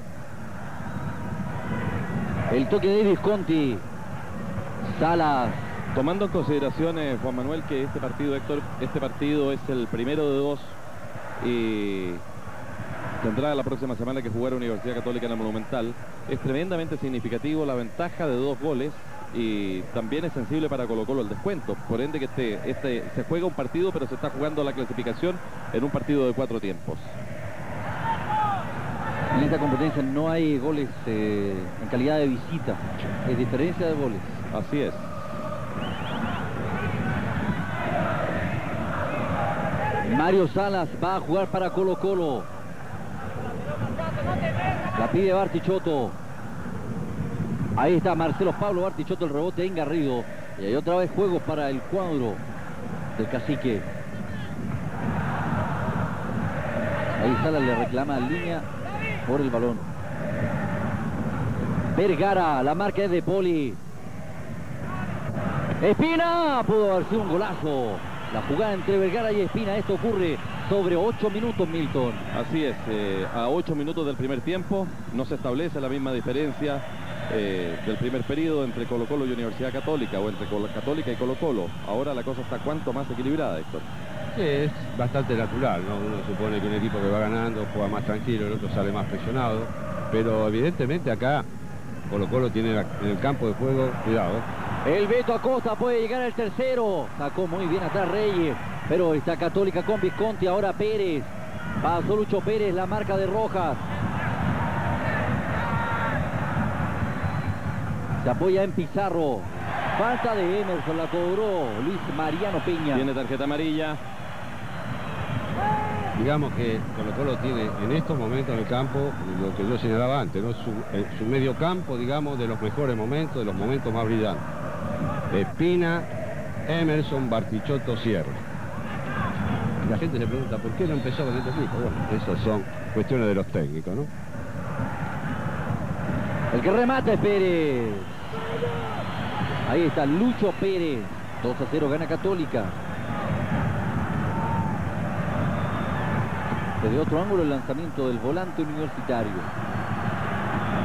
El toque de Visconti. Salas. Tomando en consideración, eh, Juan Manuel, que este partido, Héctor, este partido es el primero de dos y tendrá la próxima semana que jugar Universidad Católica en el Monumental. Es tremendamente significativo la ventaja de dos goles y también es sensible para Colo Colo el descuento. Por ende que este, este se juega un partido, pero se está jugando la clasificación en un partido de cuatro tiempos. En esta competencia no hay goles eh, en calidad de visita. Es diferencia de goles. Así es. Mario Salas va a jugar para Colo Colo. La pide Bartichotto. Ahí está Marcelo Pablo Bartichotto, el rebote en Garrido. Y hay otra vez juego para el cuadro del cacique. Ahí Salas le reclama línea por el balón. Vergara, la marca es de Poli. Espina, pudo haber sido un golazo. La jugada entre Vergara y Espina, esto ocurre sobre 8 minutos, Milton. Así es, eh, a 8 minutos del primer tiempo no se establece la misma diferencia eh, del primer periodo entre Colo Colo y Universidad Católica o entre Colo Católica y Colo Colo. Ahora la cosa está cuanto más equilibrada, Héctor. Sí, es bastante natural, ¿no? Uno supone que un equipo que va ganando juega más tranquilo, el otro sale más presionado. Pero evidentemente acá Colo Colo tiene en el campo de juego, cuidado, El Beto Acosta puede llegar al tercero. Sacó muy bien atrás Reyes. Pero está Católica con Visconti. Ahora Pérez. Pasó Lucho Pérez, la marca de Rojas. Se apoya en Pizarro. Falta de Emerson, la cobró Luis Mariano Peña. Tiene tarjeta amarilla. Digamos que Colo Colo tiene en estos momentos en el campo lo que yo señalaba antes, ¿no? su, eh, su medio campo, digamos, de los mejores momentos, de los momentos más brillantes. Espina, Emerson, Bartichotto, Sierra. La gente le pregunta, ¿por qué no empezó con este equipo? Bueno, esas son cuestiones de los técnicos, ¿no? El que remata es Pérez. Ahí está Lucho Pérez. 2 a 0 gana Católica. Desde otro ángulo el lanzamiento del volante universitario.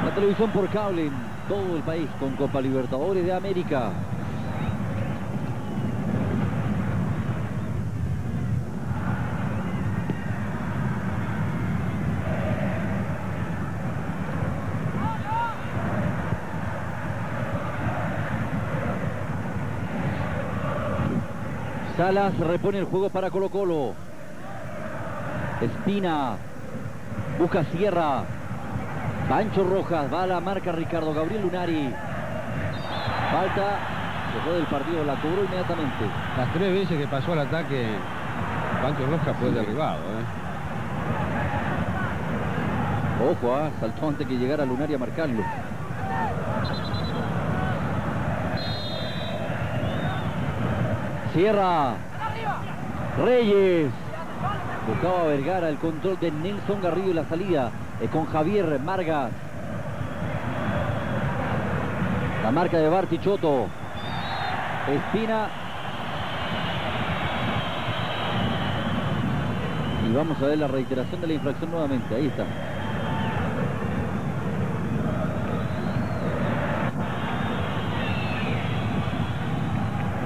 La televisión por cable en todo el país con Copa Libertadores de América. Salas repone el juego para Colo Colo. Espina. Busca Sierra. Pancho Rojas. Va a la marca Ricardo Gabriel Lunari. Falta. Se fue del partido. La cobró inmediatamente. Las tres veces que pasó al ataque, Pancho Rojas fue derribado, ¿eh? Ojo, ah, saltó antes que llegara Lunari a marcarlo. Sierra. Reyes. Buscaba Vergara el control de Nelson Garrido y la salida con Javier Margas. La marca de Bartichotto. Espina. Y vamos a ver la reiteración de la infracción nuevamente. Ahí está.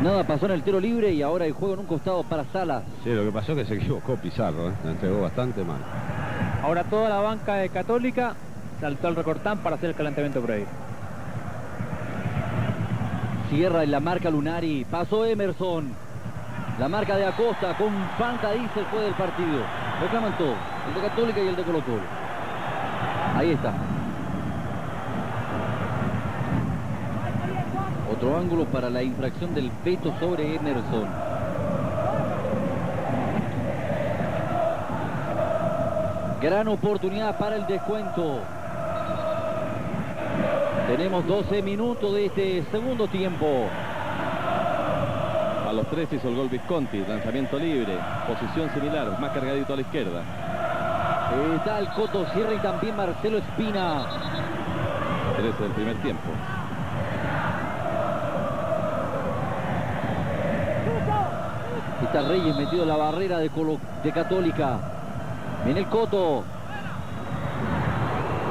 Nada pasó en el tiro libre y ahora el juego en un costado para Salas. Sí, lo que pasó es que se equivocó Pizarro, ¿eh? La entregó bastante mal. Ahora toda la banca de Católica saltó al recortán para hacer el calentamiento por ahí. Cierra en la marca Lunari. Pasó Emerson. La marca de Acosta con falta ahí se fue del partido. Reclaman todo. El de Católica y el de Colo Colo. Ahí está. Otro ángulo para la infracción del peto sobre Emerson. Gran oportunidad para el descuento. Tenemos 12 minutos de este segundo tiempo. A los tres hizo el gol Visconti, lanzamiento libre, posición similar, más cargadito a la izquierda. Está el Coto Sierra y también Marcelo Espina. Tres del primer tiempo. Está Reyes metido en la barrera de, Colo- de Católica. Viene el Coto.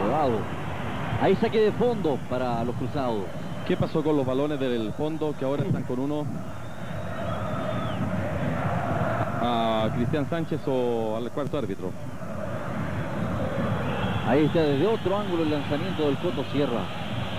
Rodado. Ahí saque de fondo para los cruzados. ¿Qué pasó con los balones del fondo que ahora están con uno? A Cristian Sánchez o al cuarto árbitro. Ahí está desde otro ángulo el lanzamiento del Coto Sierra.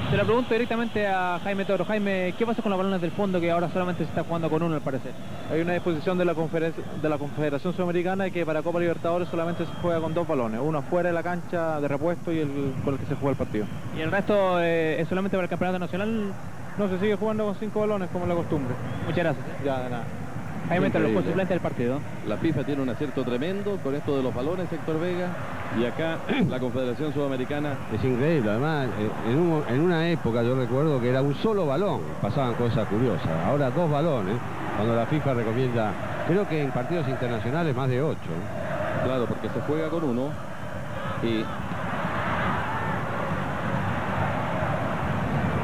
Se lo pregunto directamente a Jaime Toro. Jaime, ¿qué pasa con los balones del fondo que ahora solamente se está jugando con uno al parecer? Hay una disposición de la, conferencia- de la Confederación Sudamericana que para Copa Libertadores solamente se juega con dos balones, uno afuera de la cancha de repuesto y el con el que se juega el partido. Y el resto eh, es solamente para el campeonato nacional. No se sigue jugando con cinco balones como es la costumbre. Muchas gracias. ¿eh? Ya de nada. Jaime los Increíble. suplentes del partido. La FIFA tiene un acierto tremendo con esto de los balones, Héctor Vega. Y acá la Confederación Sudamericana Es increíble, además, eh, en, un- en una época yo recuerdo que era un solo balón, pasaban cosas curiosas. Ahora dos balones, cuando la FIFA recomienda, creo que en partidos internacionales más de ocho. Claro, porque se juega con uno y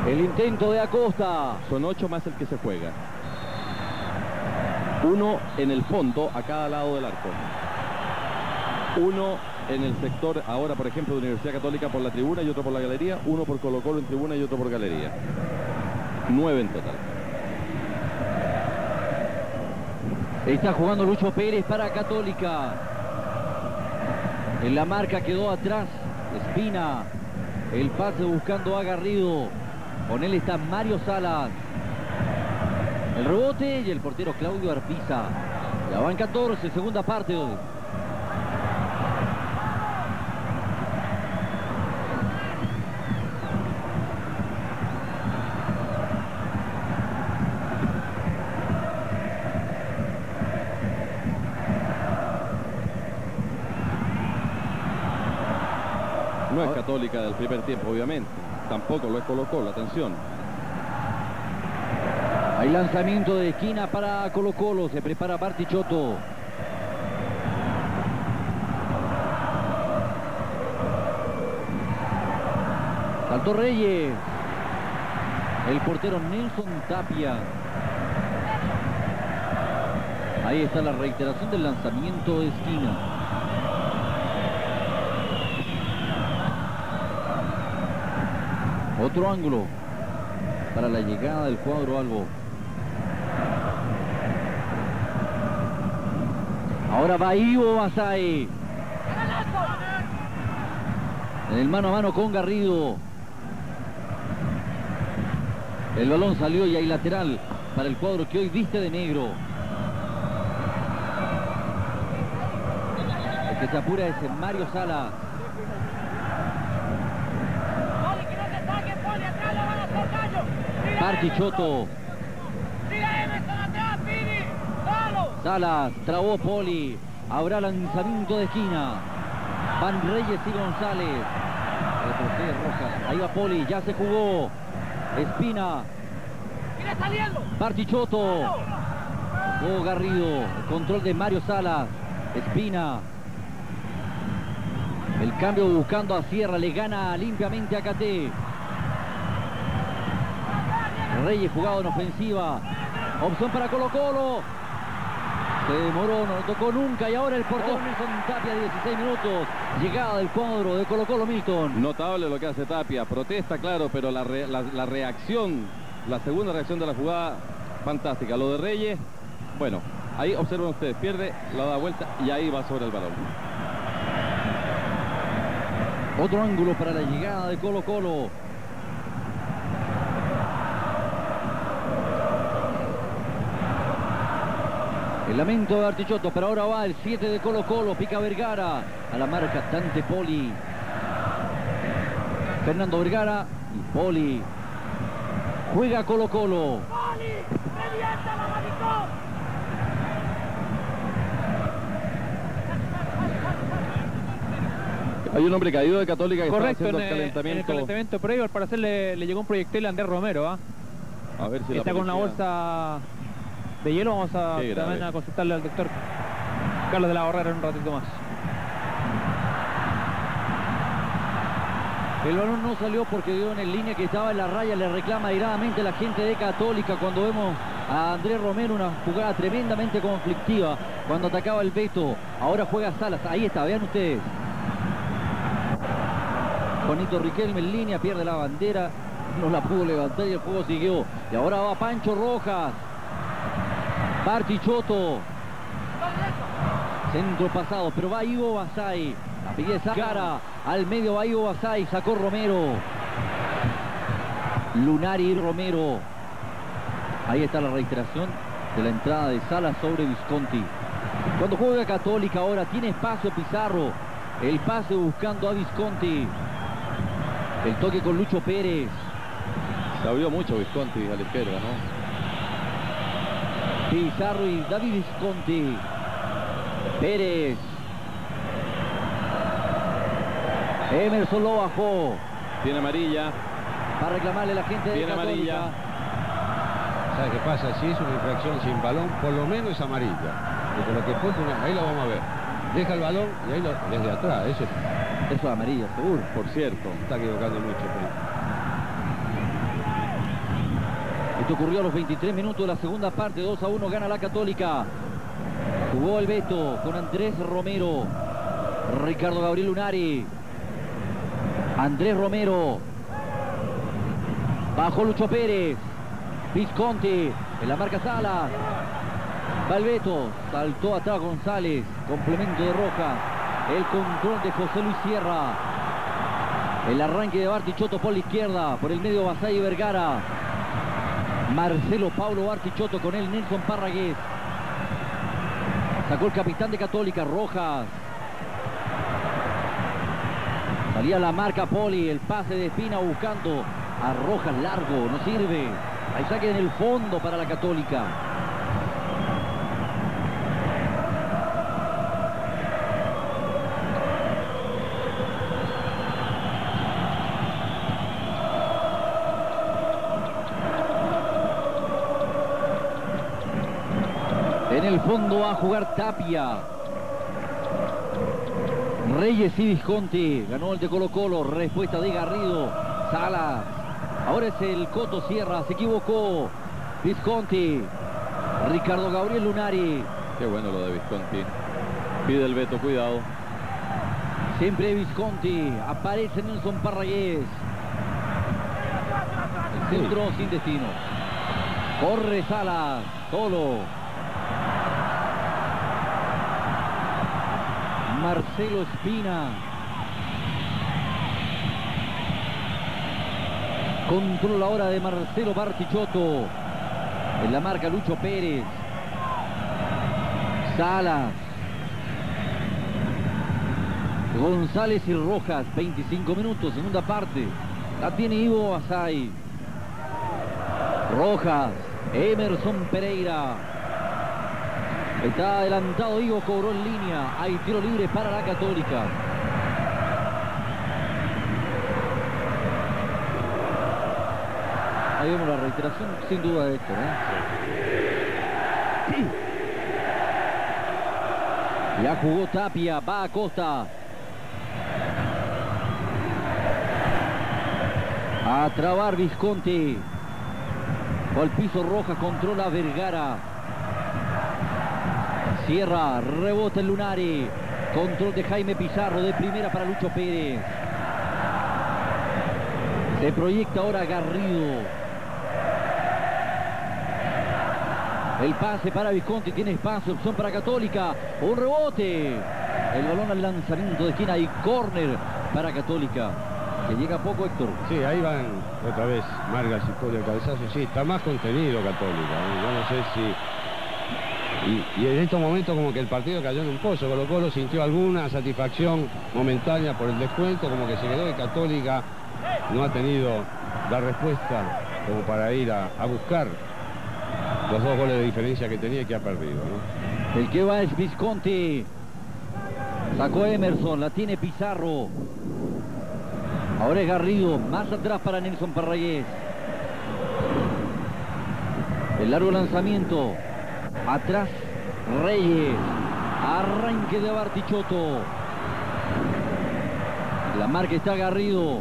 El intento de Acosta. son ocho más el que se juega. Uno en el fondo a cada lado del arco. Uno en el sector, ahora por ejemplo, de Universidad Católica por la tribuna y otro por la galería. Uno por Colo Colo en tribuna y otro por galería. Nueve en total. Está jugando Lucho Pérez para Católica. En la marca quedó atrás Espina. El pase buscando a Garrido. Con él está Mario Salas. El rebote y el portero Claudio Arpiza. La van 14, segunda parte. No es Católica del primer tiempo, obviamente. Tampoco lo es Colo Colo, atención. Hay lanzamiento de esquina para Colo Colo. Se prepara Bartichotto. Saltó Reyes. El portero Nelson Tapia. Ahí está la reiteración del lanzamiento de esquina. Otro ángulo para la llegada del cuadro albo. Ahora va Ivo Basay. En el mano a mano con Garrido. El balón salió y hay lateral para el cuadro que hoy viste de negro. El que se apura es Mario Sala. Bartichotto. Salas, trabó Poli. Habrá lanzamiento de esquina. Van Reyes y González. Retrocede Rojas. Ahí va Poli, ya se jugó. Espina. Bartichotto. Oh, Garrido. El control de Mario Salas. Espina. El cambio buscando a Sierra. Le gana limpiamente a Caté. Reyes jugado en ofensiva. Opción para Colo Colo. Se demoró, no lo tocó nunca y ahora el portero Milton Tapia, 16 minutos. Llegada del cuadro de Colo Colo Milton. Notable lo que hace Tapia. Protesta, claro, pero la, re- la- la reacción, la segunda reacción de la jugada, fantástica. Lo de Reyes, bueno, ahí observan ustedes, pierde, la da vuelta y ahí va sobre el balón. Otro ángulo para la llegada de Colo Colo. El lamento de Artichoto, pero ahora va el 7 de Colo Colo, pica Vergara, a la marca Dante Poli. Fernando Vergara y Poli. Juega Colo Colo. Hay un hombre caído de Católica que Correcto, está en, haciendo el eh, en calentamiento. el calentamiento previo al parecer le, le llegó un proyectil a Andrés Romero. ¿ah? A ver si la Está con una policía- bolsa de hielo. Vamos a también a consultarle al doctor Carlos de la Borrera en un ratito más. El balón no salió porque dio en línea que estaba en la raya. Le reclama airadamente la gente de Católica cuando vemos a Andrés Romero una jugada tremendamente conflictiva cuando atacaba el Beto. Ahora juega Salas. Ahí está, vean ustedes. Juanito Riquelme en línea, pierde la bandera. No la pudo levantar y el juego siguió. Y ahora va Pancho Rojas. Bartichotto. Centro pasado, pero va Ivo Basay. La pide cara. Al medio va Ivo Basay. Sacó Romero. Lunari Romero. Ahí está la reiteración de la entrada de Sala sobre Visconti. Cuando juega Católica ahora tiene espacio Pizarro. El pase buscando a Visconti. El toque con Lucho Pérez. Se abrió mucho Visconti a la izquierda, ¿no? Pizarro y David Visconti. Pérez. Emerson lo bajó. Tiene amarilla. Para reclamarle a la gente de Católica. amarilla. ¿Sabes qué pasa? Si es una infracción sin balón, por lo menos es amarilla. Porque lo que fue, ahí lo vamos a ver. Deja el balón y ahí lo, desde atrás. Eso Eso es amarilla, seguro. Por cierto. está equivocando mucho. pero- Esto ocurrió a los 23 minutos de la segunda parte. 2 a 1 gana la Católica. Jugó el Beto con Andrés Romero. Ricardo Gabriel Lunari. Andrés Romero. Bajo Lucho Pérez. Visconti. En la marca Salas. Va el Beto. Saltó atrás González. Complemento de Rojas. El control de José Luis Sierra. El arranque de Bartichotto por la izquierda. Por el medio Basay y Vergara. Marcelo Pablo Bartichotto con él Nelson Parragués. Sacó el capitán de Católica, Rojas. Salía la marca Poli, el pase de Espina buscando a Rojas largo, no sirve. Hay saque en el fondo para la Católica. En el fondo va a jugar Tapia. Reyes y Visconti. Ganó el de Colo Colo. Respuesta de Garrido. Salas. Ahora es el Coto Sierra. Se equivocó. Visconti. Ricardo Gabriel Lunari. Qué bueno lo de Visconti. Pide el veto, cuidado. Siempre Visconti. Aparece Nelson Parragués. El centro sin destino. Corre Salas. Solo. Marcelo Espina. Control ahora de Marcelo Bartichotto. En la marca Lucho Pérez. Salas. González y Rojas, 25 minutos, segunda parte. La tiene Ivo Basay. Rojas, Emerson Pereira. Está adelantado Ivo, cobró en línea. Hay tiro libre para la Católica. Ahí vemos la reiteración, sin duda de Héctor. Ya jugó Tapia, va a Costa. A trabar Visconti. Al piso Roja, controla Vergara. Cierra, rebota el Lunari. Control de Jaime Pizarro, de primera para Lucho Pérez. Se proyecta ahora Garrido. El pase para Visconti, tiene espacio, opción para Católica. Un rebote. El balón al lanzamiento de esquina y córner para Católica. Que llega poco Héctor. Sí, ahí van otra vez Margas y Poli al cabezazo. Sí, está más contenido Católica. ¿eh? Yo no sé si... Y, en estos momentos como que el partido cayó en un pozo. Colo Colo sintió alguna satisfacción momentánea por el descuento, como que se quedó de Católica. No ha tenido la respuesta como para ir a, buscar los dos goles de diferencia que tenía y que ha perdido. El que va es Visconti. Sacó Emerson, la tiene Pizarro. Ahora es Garrido, más atrás para Nelson Parragués. El largo lanzamiento. Atrás, Reyes. Arranque de Bartichotto. La marca está Garrido.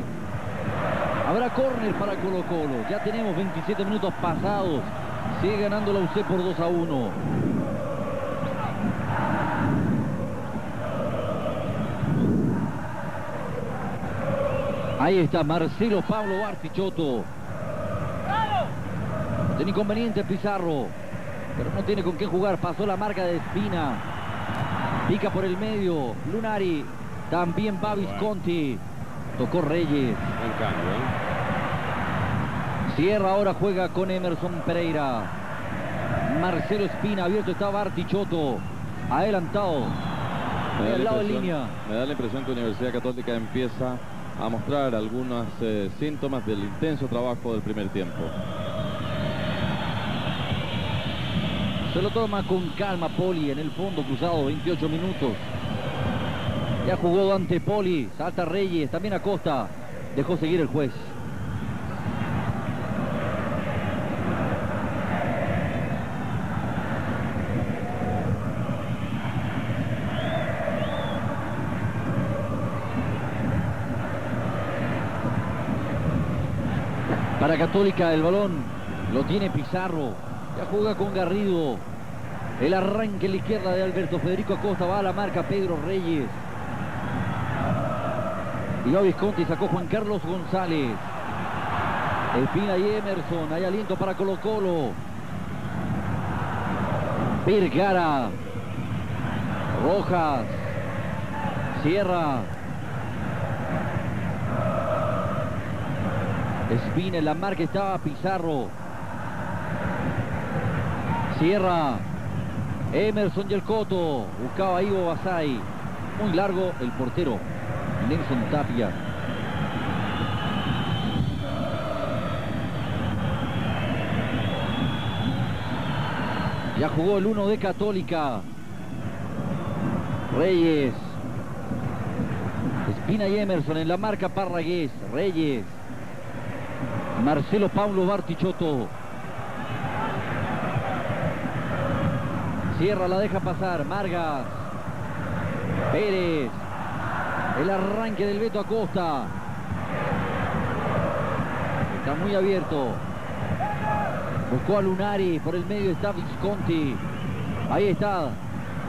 Habrá córner para Colo Colo. Ya tenemos 27 minutos pasados. Sigue ganando la UC por 2 a 1. Ahí está Marcelo Pablo Bartichotto. Tiene inconveniente Pizarro. Pero no tiene con qué jugar. Pasó la marca de Espina. Pica por el medio. Lunari. También va Visconti. Tocó Reyes. Buen cambio, ¿eh? Sierra ahora juega con Emerson Pereira. Marcelo Espina. Abierto está Bartichotto. Adelantado. Al la lado de línea. me da la impresión que Universidad Católica empieza a mostrar algunos eh, síntomas del intenso trabajo del primer tiempo. Se lo toma con calma Poli en el fondo cruzado, 28 minutos. Ya jugó Dante Poli, salta Reyes, también Acosta. Dejó seguir el juez. Para Católica el balón lo tiene Pizarro. Ya juega con Garrido. El arranque en la izquierda de Alberto Federico Acosta. Va a la marca Pedro Reyes. Y Visconti, sacó Juan Carlos González. Espina y Emerson. Hay aliento para Colo Colo. Vergara. Rojas. Sierra. Espina en la marca estaba Pizarro. Sierra. Emerson y el Coto. Buscaba Ivo Basay. Muy largo el portero. Nelson Tapia. Ya jugó el 1 de Católica. Reyes. Espina y Emerson en la marca Parragués. Reyes. Marcelo Pablo Bartichotto. Sierra la deja pasar. Margas. Pérez. El arranque del Beto Acosta. Está muy abierto. Buscó a Lunari. Por el medio está Visconti. Ahí está.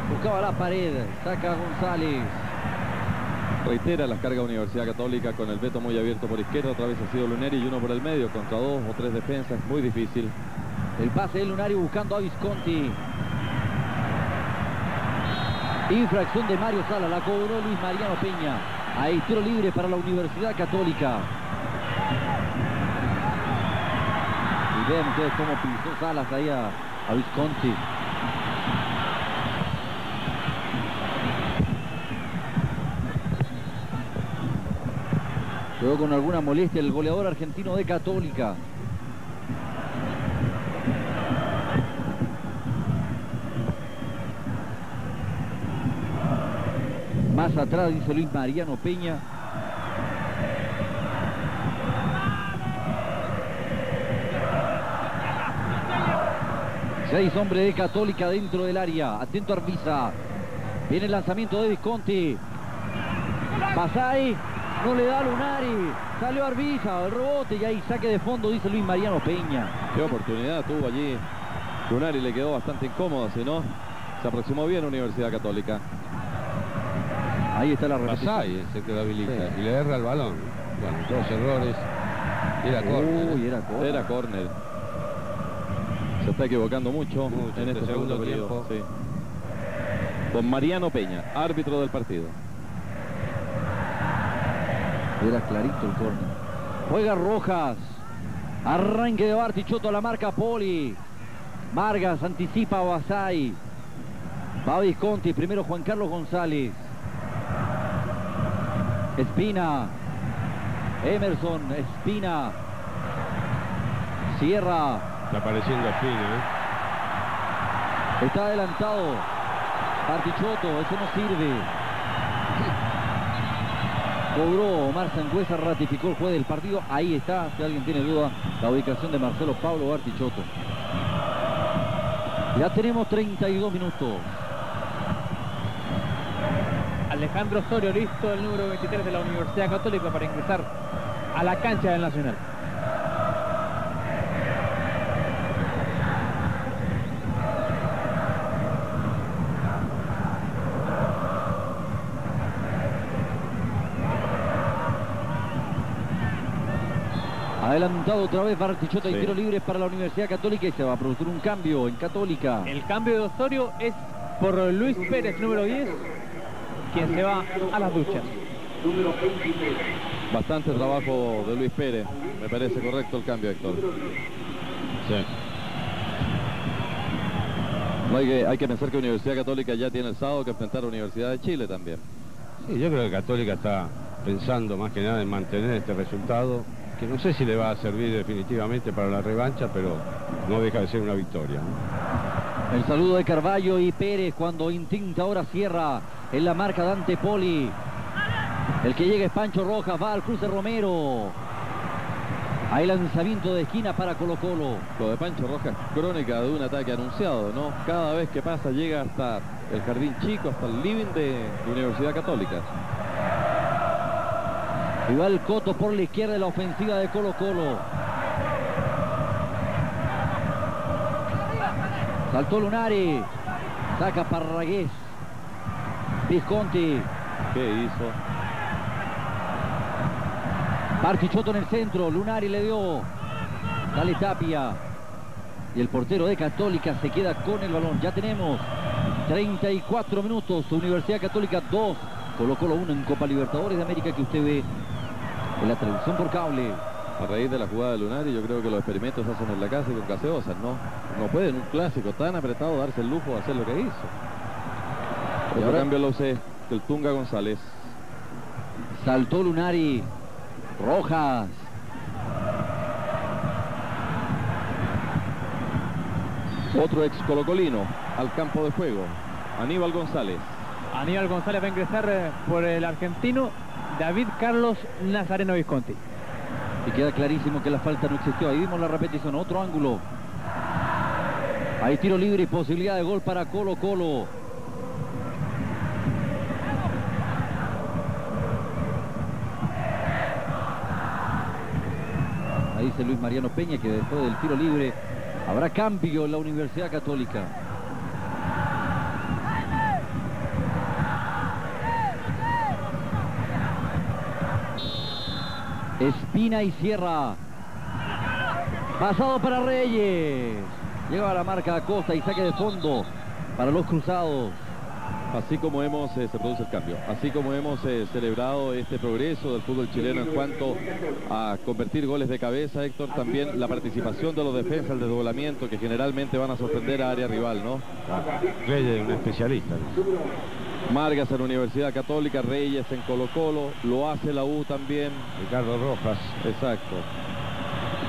Buscaba la pared. Saca González. Reitera las cargas Universidad Católica con el veto muy abierto por izquierda. Otra vez ha sido Luneri y uno por el medio contra dos o tres defensas. Muy difícil. El pase de Lunari buscando a Visconti. Infracción de Mario Sala, la cobró Luis Mariano Peña. Ahí tiro libre para la Universidad Católica. Y vean ustedes cómo pisó Salas ahí a, a Visconti. Quedó con alguna molestia el goleador argentino de Católica. Más atrás dice Luis Mariano Peña. Seis hombres de Católica dentro del área. Atento Arbiza. Viene el lanzamiento de Visconti. Pasay. No le da a Lunari. Salió Arbiza. El rebote y ahí saque de fondo dice Luis Mariano Peña. Qué oportunidad tuvo allí. Lunari le quedó bastante incómodo, si no, se aproximó bien Universidad Católica. Ahí está la repetición. Basay es el que lo habilita. Y le erra el balón. Bueno, dos errores. Era córner. Uy, era córner. Era córner. Se está equivocando mucho, Mucho, en este este segundo, segundo tiempo. sí. Con Mariano Peña, árbitro del partido. Era clarito el córner. Juega Rojas. Arranque de Bartichotto a la marca Poli. Vargas anticipa a Basay. Va Visconti. Primero Juan Carlos González. Espina. Emerson. Espina. Sierra. Está apareciendo Espina, ¿eh? Está adelantado. Bartichotto. Eso no sirve. Cobró Omar Sangüesa, ratificó el juez del partido. Ahí está, si alguien tiene duda, la ubicación de Marcelo Pablo Bartichotto. Ya tenemos 32 minutos. Alejandro Osorio listo, el número 23 de la Universidad Católica para ingresar a la cancha del Nacional. Adelantado otra vez Bartichota y Sí. tiro libre para la Universidad Católica y se va a producir un cambio en Católica. El cambio de Osorio es por Luis Pérez, número 10, quien se va a las duchas. Bastante trabajo de Luis Pérez. Me parece correcto el cambio, Héctor. Sí. No hay, que, hay que pensar que Universidad Católica ya tiene el sábado que enfrentar a Universidad de Chile también. Sí, yo creo que Católica está pensando más que nada en mantener este resultado, que no sé si le va a servir definitivamente para la revancha, pero no deja de ser una victoria. ¿no? El saludo de Carballo y Pérez cuando intenta ahora cierra en la marca Dante Poli. El que llega es Pancho Rojas, va al cruce Romero. Hay lanzamiento de esquina para Colo Colo. Lo de Pancho Rojas, crónica de un ataque anunciado, ¿no? Cada vez que pasa llega hasta el jardín chico, hasta el living de Universidad Católica. Y va el Coto por la izquierda de la ofensiva de Colo Colo. Saltó Lunari. Saca Parragués. Visconti. ¿Qué hizo? Bartichotto en el centro. Lunari le dio. Dale Tapia. Y el portero de Católica se queda con el balón. Ya tenemos 34 minutos. Universidad Católica 2. Colo Colo 1 en Copa Libertadores de América que usted ve en la televisión por cable. A raíz de la jugada de Lunari, yo creo que los experimentos se hacen en la casa y con gaseosas, ¿no? No puede en un clásico tan apretado darse el lujo de hacer lo que hizo. Y ahora- cambio lo sé, el Tunga González. Saltó Lunari. Rojas. Otro ex colocolino al campo de juego, Aníbal González. Aníbal González va a ingresar eh, por el argentino David Carlos Nazareno Visconti. Y queda clarísimo que la falta no existió. Ahí vimos la repetición, otro ángulo. Hay tiro libre y posibilidad de gol para Colo Colo. Dice Luis Mariano Peña que después del tiro libre habrá cambio en la Universidad Católica. Espina y Sierra. Pasado para Reyes. Llega a la marca Acosta y saque de fondo para los cruzados. Así como hemos, eh, se produce el cambio, así como hemos eh, celebrado este progreso del fútbol chileno en cuanto a convertir goles de cabeza, Héctor, también la participación de los defensas, el desdoblamiento, que generalmente van a sorprender a área rival, ¿no? Reyes es un especialista. ¿no? Margas en Universidad Católica, Reyes en Colo Colo, lo hace la U también, Ricardo Rojas. exacto.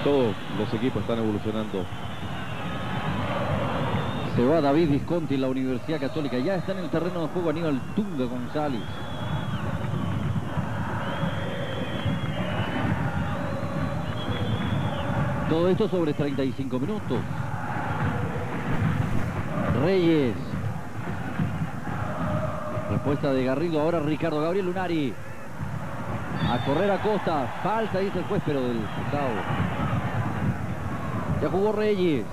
Todos los equipos están evolucionando. Se va David Visconti en la Universidad Católica. Ya está en el terreno de juego Aníbal Tunga González. Todo esto sobre 35 minutos. Reyes. Respuesta de Garrido. Ahora Ricardo Gabriel Lunari. A correr a Costa. Falta, dice el juez, pero del cruzado. Ya jugó Reyes.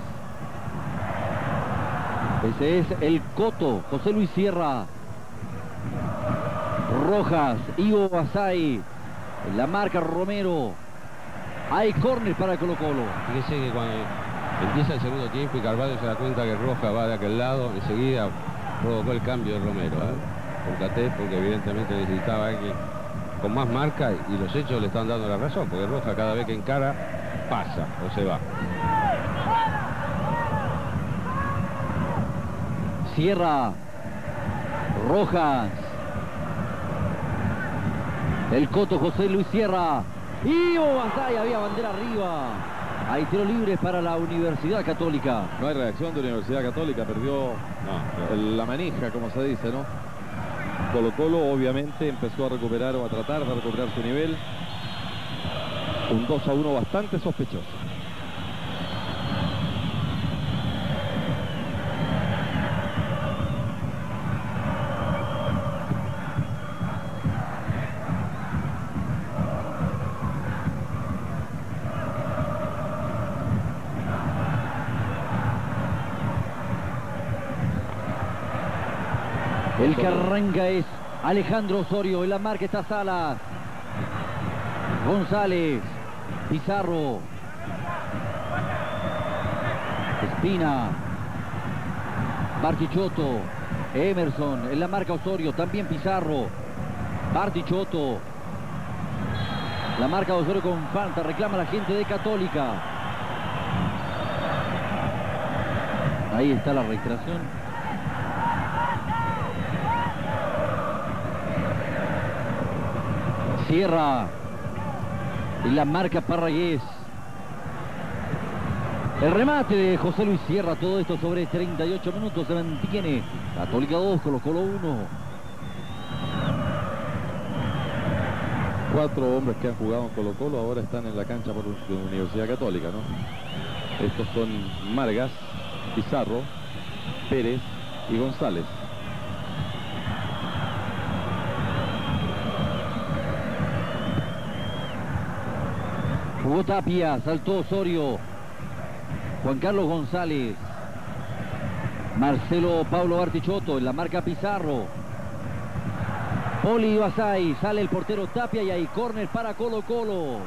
Ese es el Coto, José Luis Sierra. Rojas, Ivo Basay. La marca Romero. Hay córner para Colo Colo. Fíjese que cuando empieza el segundo tiempo y Carvalho se da cuenta que Rojas va de aquel lado, enseguida provocó el cambio de Romero. ¿eh? Porque evidentemente necesitaba alguien con más marca y los hechos le están dando la razón, porque Rojas cada vez que encara pasa o se va. Sierra. Rojas. El Coto José Luis Sierra. Ivo Basay había bandera arriba. Hay tiro libre para la Universidad Católica. No hay reacción de Universidad Católica, perdió la manija, como se dice, ¿no? Colo Colo obviamente empezó a recuperar o a tratar de recuperar su nivel. Un 2 a 1 bastante sospechoso. El que arranca es Alejandro Osorio. En la marca está Salas. González. Pizarro. Espina. Bartichotto. Emerson. En la marca Osorio. También Pizarro. Bartichotto. La marca Osorio con falta. Reclama la gente de Católica. Ahí está la reiteración. Sierra. Y la marca Parragués. El remate de José Luis Sierra, todo esto sobre 38 minutos se mantiene. Católica 2, Colo Colo 1. Cuatro hombres que han jugado en Colo Colo ahora están en la cancha por la Universidad Católica, ¿no? Estos son Margas, Pizarro, Pérez y González. Jugó Tapia, saltó Osorio. Juan Carlos González. Marcelo Pablo Bartichotto en la marca Pizarro. Poli Basay, sale el portero Tapia y hay córner para Colo Colo.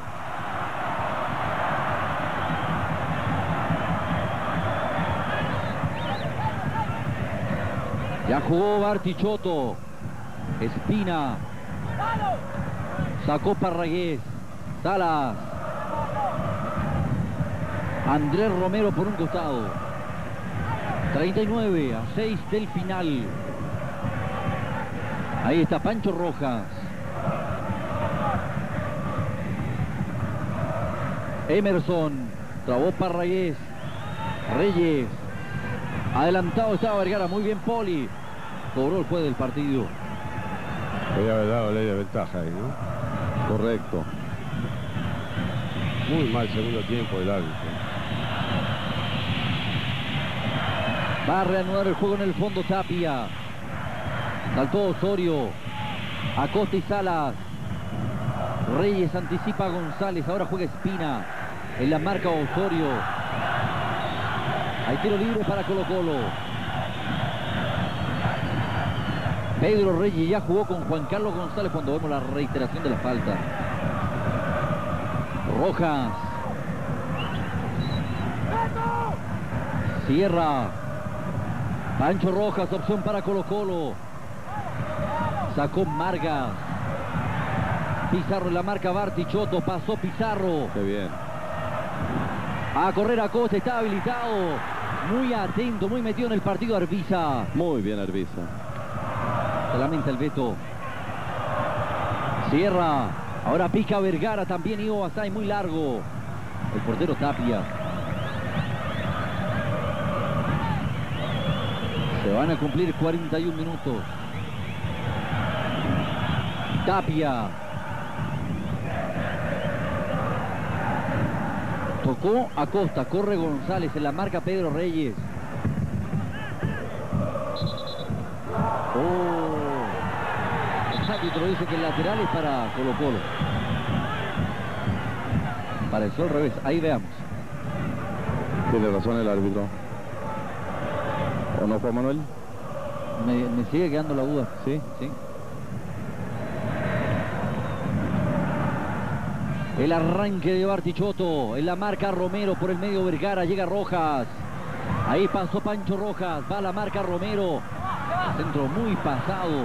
Ya jugó Bartichotto. Espina. Sacó Parragués. Salas. Andrés Romero por un costado. 39 a 6 del final. Ahí está Pancho Rojas. Emerson. Trabó Parragués. Reyes. Adelantado estaba Vergara. Muy bien Poli. Cobró el juez del partido. Podría haber dado ley de ventaja ahí, ¿no? Correcto. Muy mal segundo tiempo del árbitro. Va a reanudar el juego en el fondo Tapia. Saltó Osorio. Acosta y Salas. Reyes anticipa a González. Ahora juega Espina. En la marca Osorio. Hay tiro libre para Colo Colo. Pedro Reyes ya jugó con Juan Carlos González cuando vemos la reiteración de la falta. Rojas. Sierra. Pancho Rojas, opción para Colo Colo. Sacó Margas. Pizarro en la marca Bartichotto. Pasó Pizarro. Qué bien. A correr a Costa. Está habilitado. Muy atento, muy metido en el partido Arbiza. Muy bien Arbiza. Se lamenta el veto. Sierra. Ahora pica Vergara. También Ivo Basay muy largo. El portero Tapia. Van a cumplir 41 minutos. Tapia. Tocó Acosta, corre González, en la marca Pedro Reyes. Oh. El árbitro dice que el lateral es para Colo Colo. Pareció al revés, ahí veamos. Tiene razón el árbitro. ¿O no, Juan Manuel? Me, me sigue quedando la duda. Sí. Sí. El arranque de Bartichotto. En la marca Romero por el medio Vergara. Llega Rojas. Ahí pasó Pancho Rojas. Va la marca Romero. Centro muy pasado.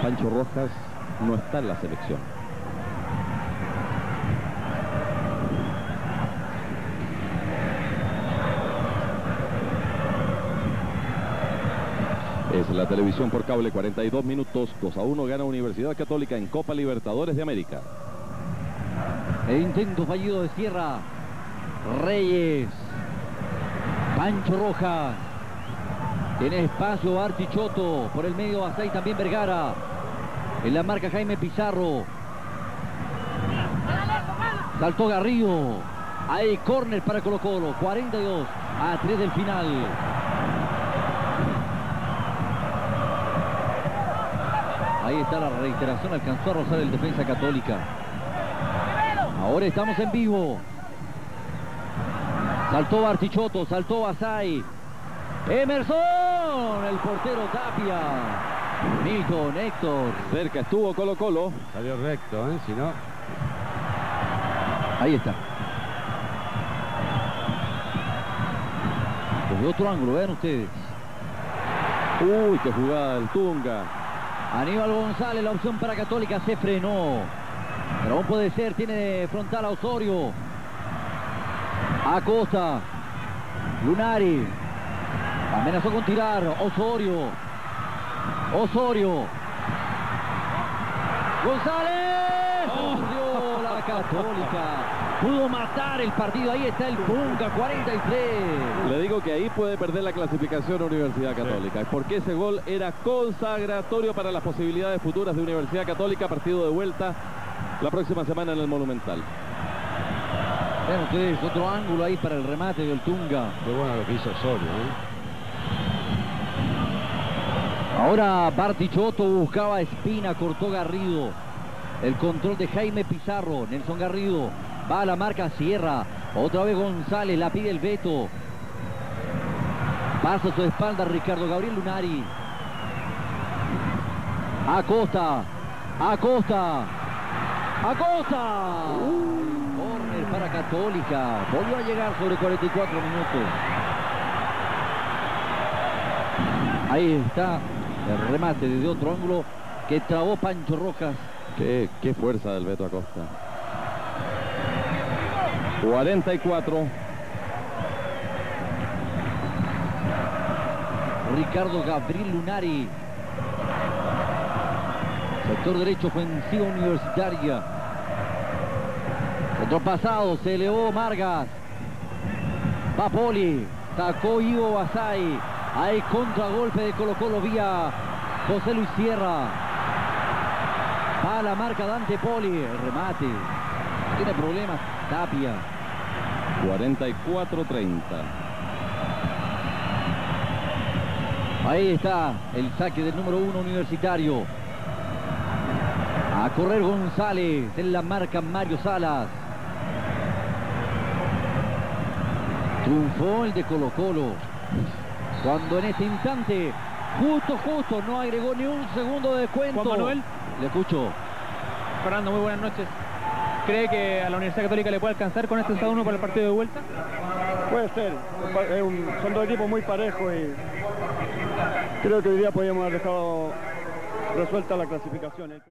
Pancho Rojas no está en la selección. Es la televisión por cable, 42 minutos, 2 a 1 gana Universidad Católica en Copa Libertadores de América. El intento fallido de Sierra. Reyes. Pancho Rojas. Tiene espacio Bartichotto. Por el medio Basay también Vergara. En la marca Jaime Pizarro. Saltó Garrido. Hay córner para Colo Colo. 42 a 3 del final. La reiteración. Alcanzó a rozar el defensa católica. Ahora estamos en vivo. Saltó Bartichotto, saltó Basay. Emerson el portero Tapia. Milton, Héctor. Cerca estuvo Colo Colo. Salió recto, ¿eh? Si no, Ahí está. Desde otro ángulo, vean ustedes. Uy, qué jugada del Tunga. Aníbal González, la opción para Católica se frenó. Pero aún puede ser, tiene frontal a Osorio. Acosta. Lunari. Amenazó con tirar. Osorio. Osorio. González. Perdió la Católica. Pudo matar el partido. Ahí está el Punga, 43. Le digo que ahí puede perder la clasificación Universidad Católica. Porque ese gol era consagratorio para las posibilidades futuras de Universidad Católica. Partido de vuelta la próxima semana en el Monumental. Vean ustedes, otro ángulo ahí para el remate del Tunga. qué bueno lo que hizo Osorio, ¿eh? Ahora Bartichotto buscaba Espina, cortó Garrido. El control de Jaime Pizarro, Nelson Garrido. Va a la marca, cierra. Otra vez González, la pide el veto. Pasa su espalda Ricardo Gabriel Lunari. Acosta. Acosta. Acosta. Corner para Católica. Volvió a llegar sobre 44 minutos. Ahí está el remate desde otro ángulo que trabó Pancho Rojas. Qué, qué fuerza del Beto Acosta. 44. Ricardo Gabriel Lunari. Sector derecho ofensiva universitaria. Otro pasado, se elevó Margas. Papoli. Sacó Ivo Basay. Hay contragolpe de Colo Colo vía José Luis Sierra. Va a la marca Dante Poli. Remate. Tiene problemas. Tapia. 44-30. Ahí está el saque del número uno universitario. A correr González. En la marca Mario Salas. Triunfó el de Colo Colo. Cuando en este instante, justo, justo, no agregó ni un segundo de descuento. Juan Manuel. Le escucho. Fernando, muy buenas noches. ¿Cree que a la Universidad Católica le puede alcanzar con este 1 para el partido de vuelta? Puede ser, son dos equipos muy parejos y creo que hoy día podríamos haber dejado resuelta la clasificación.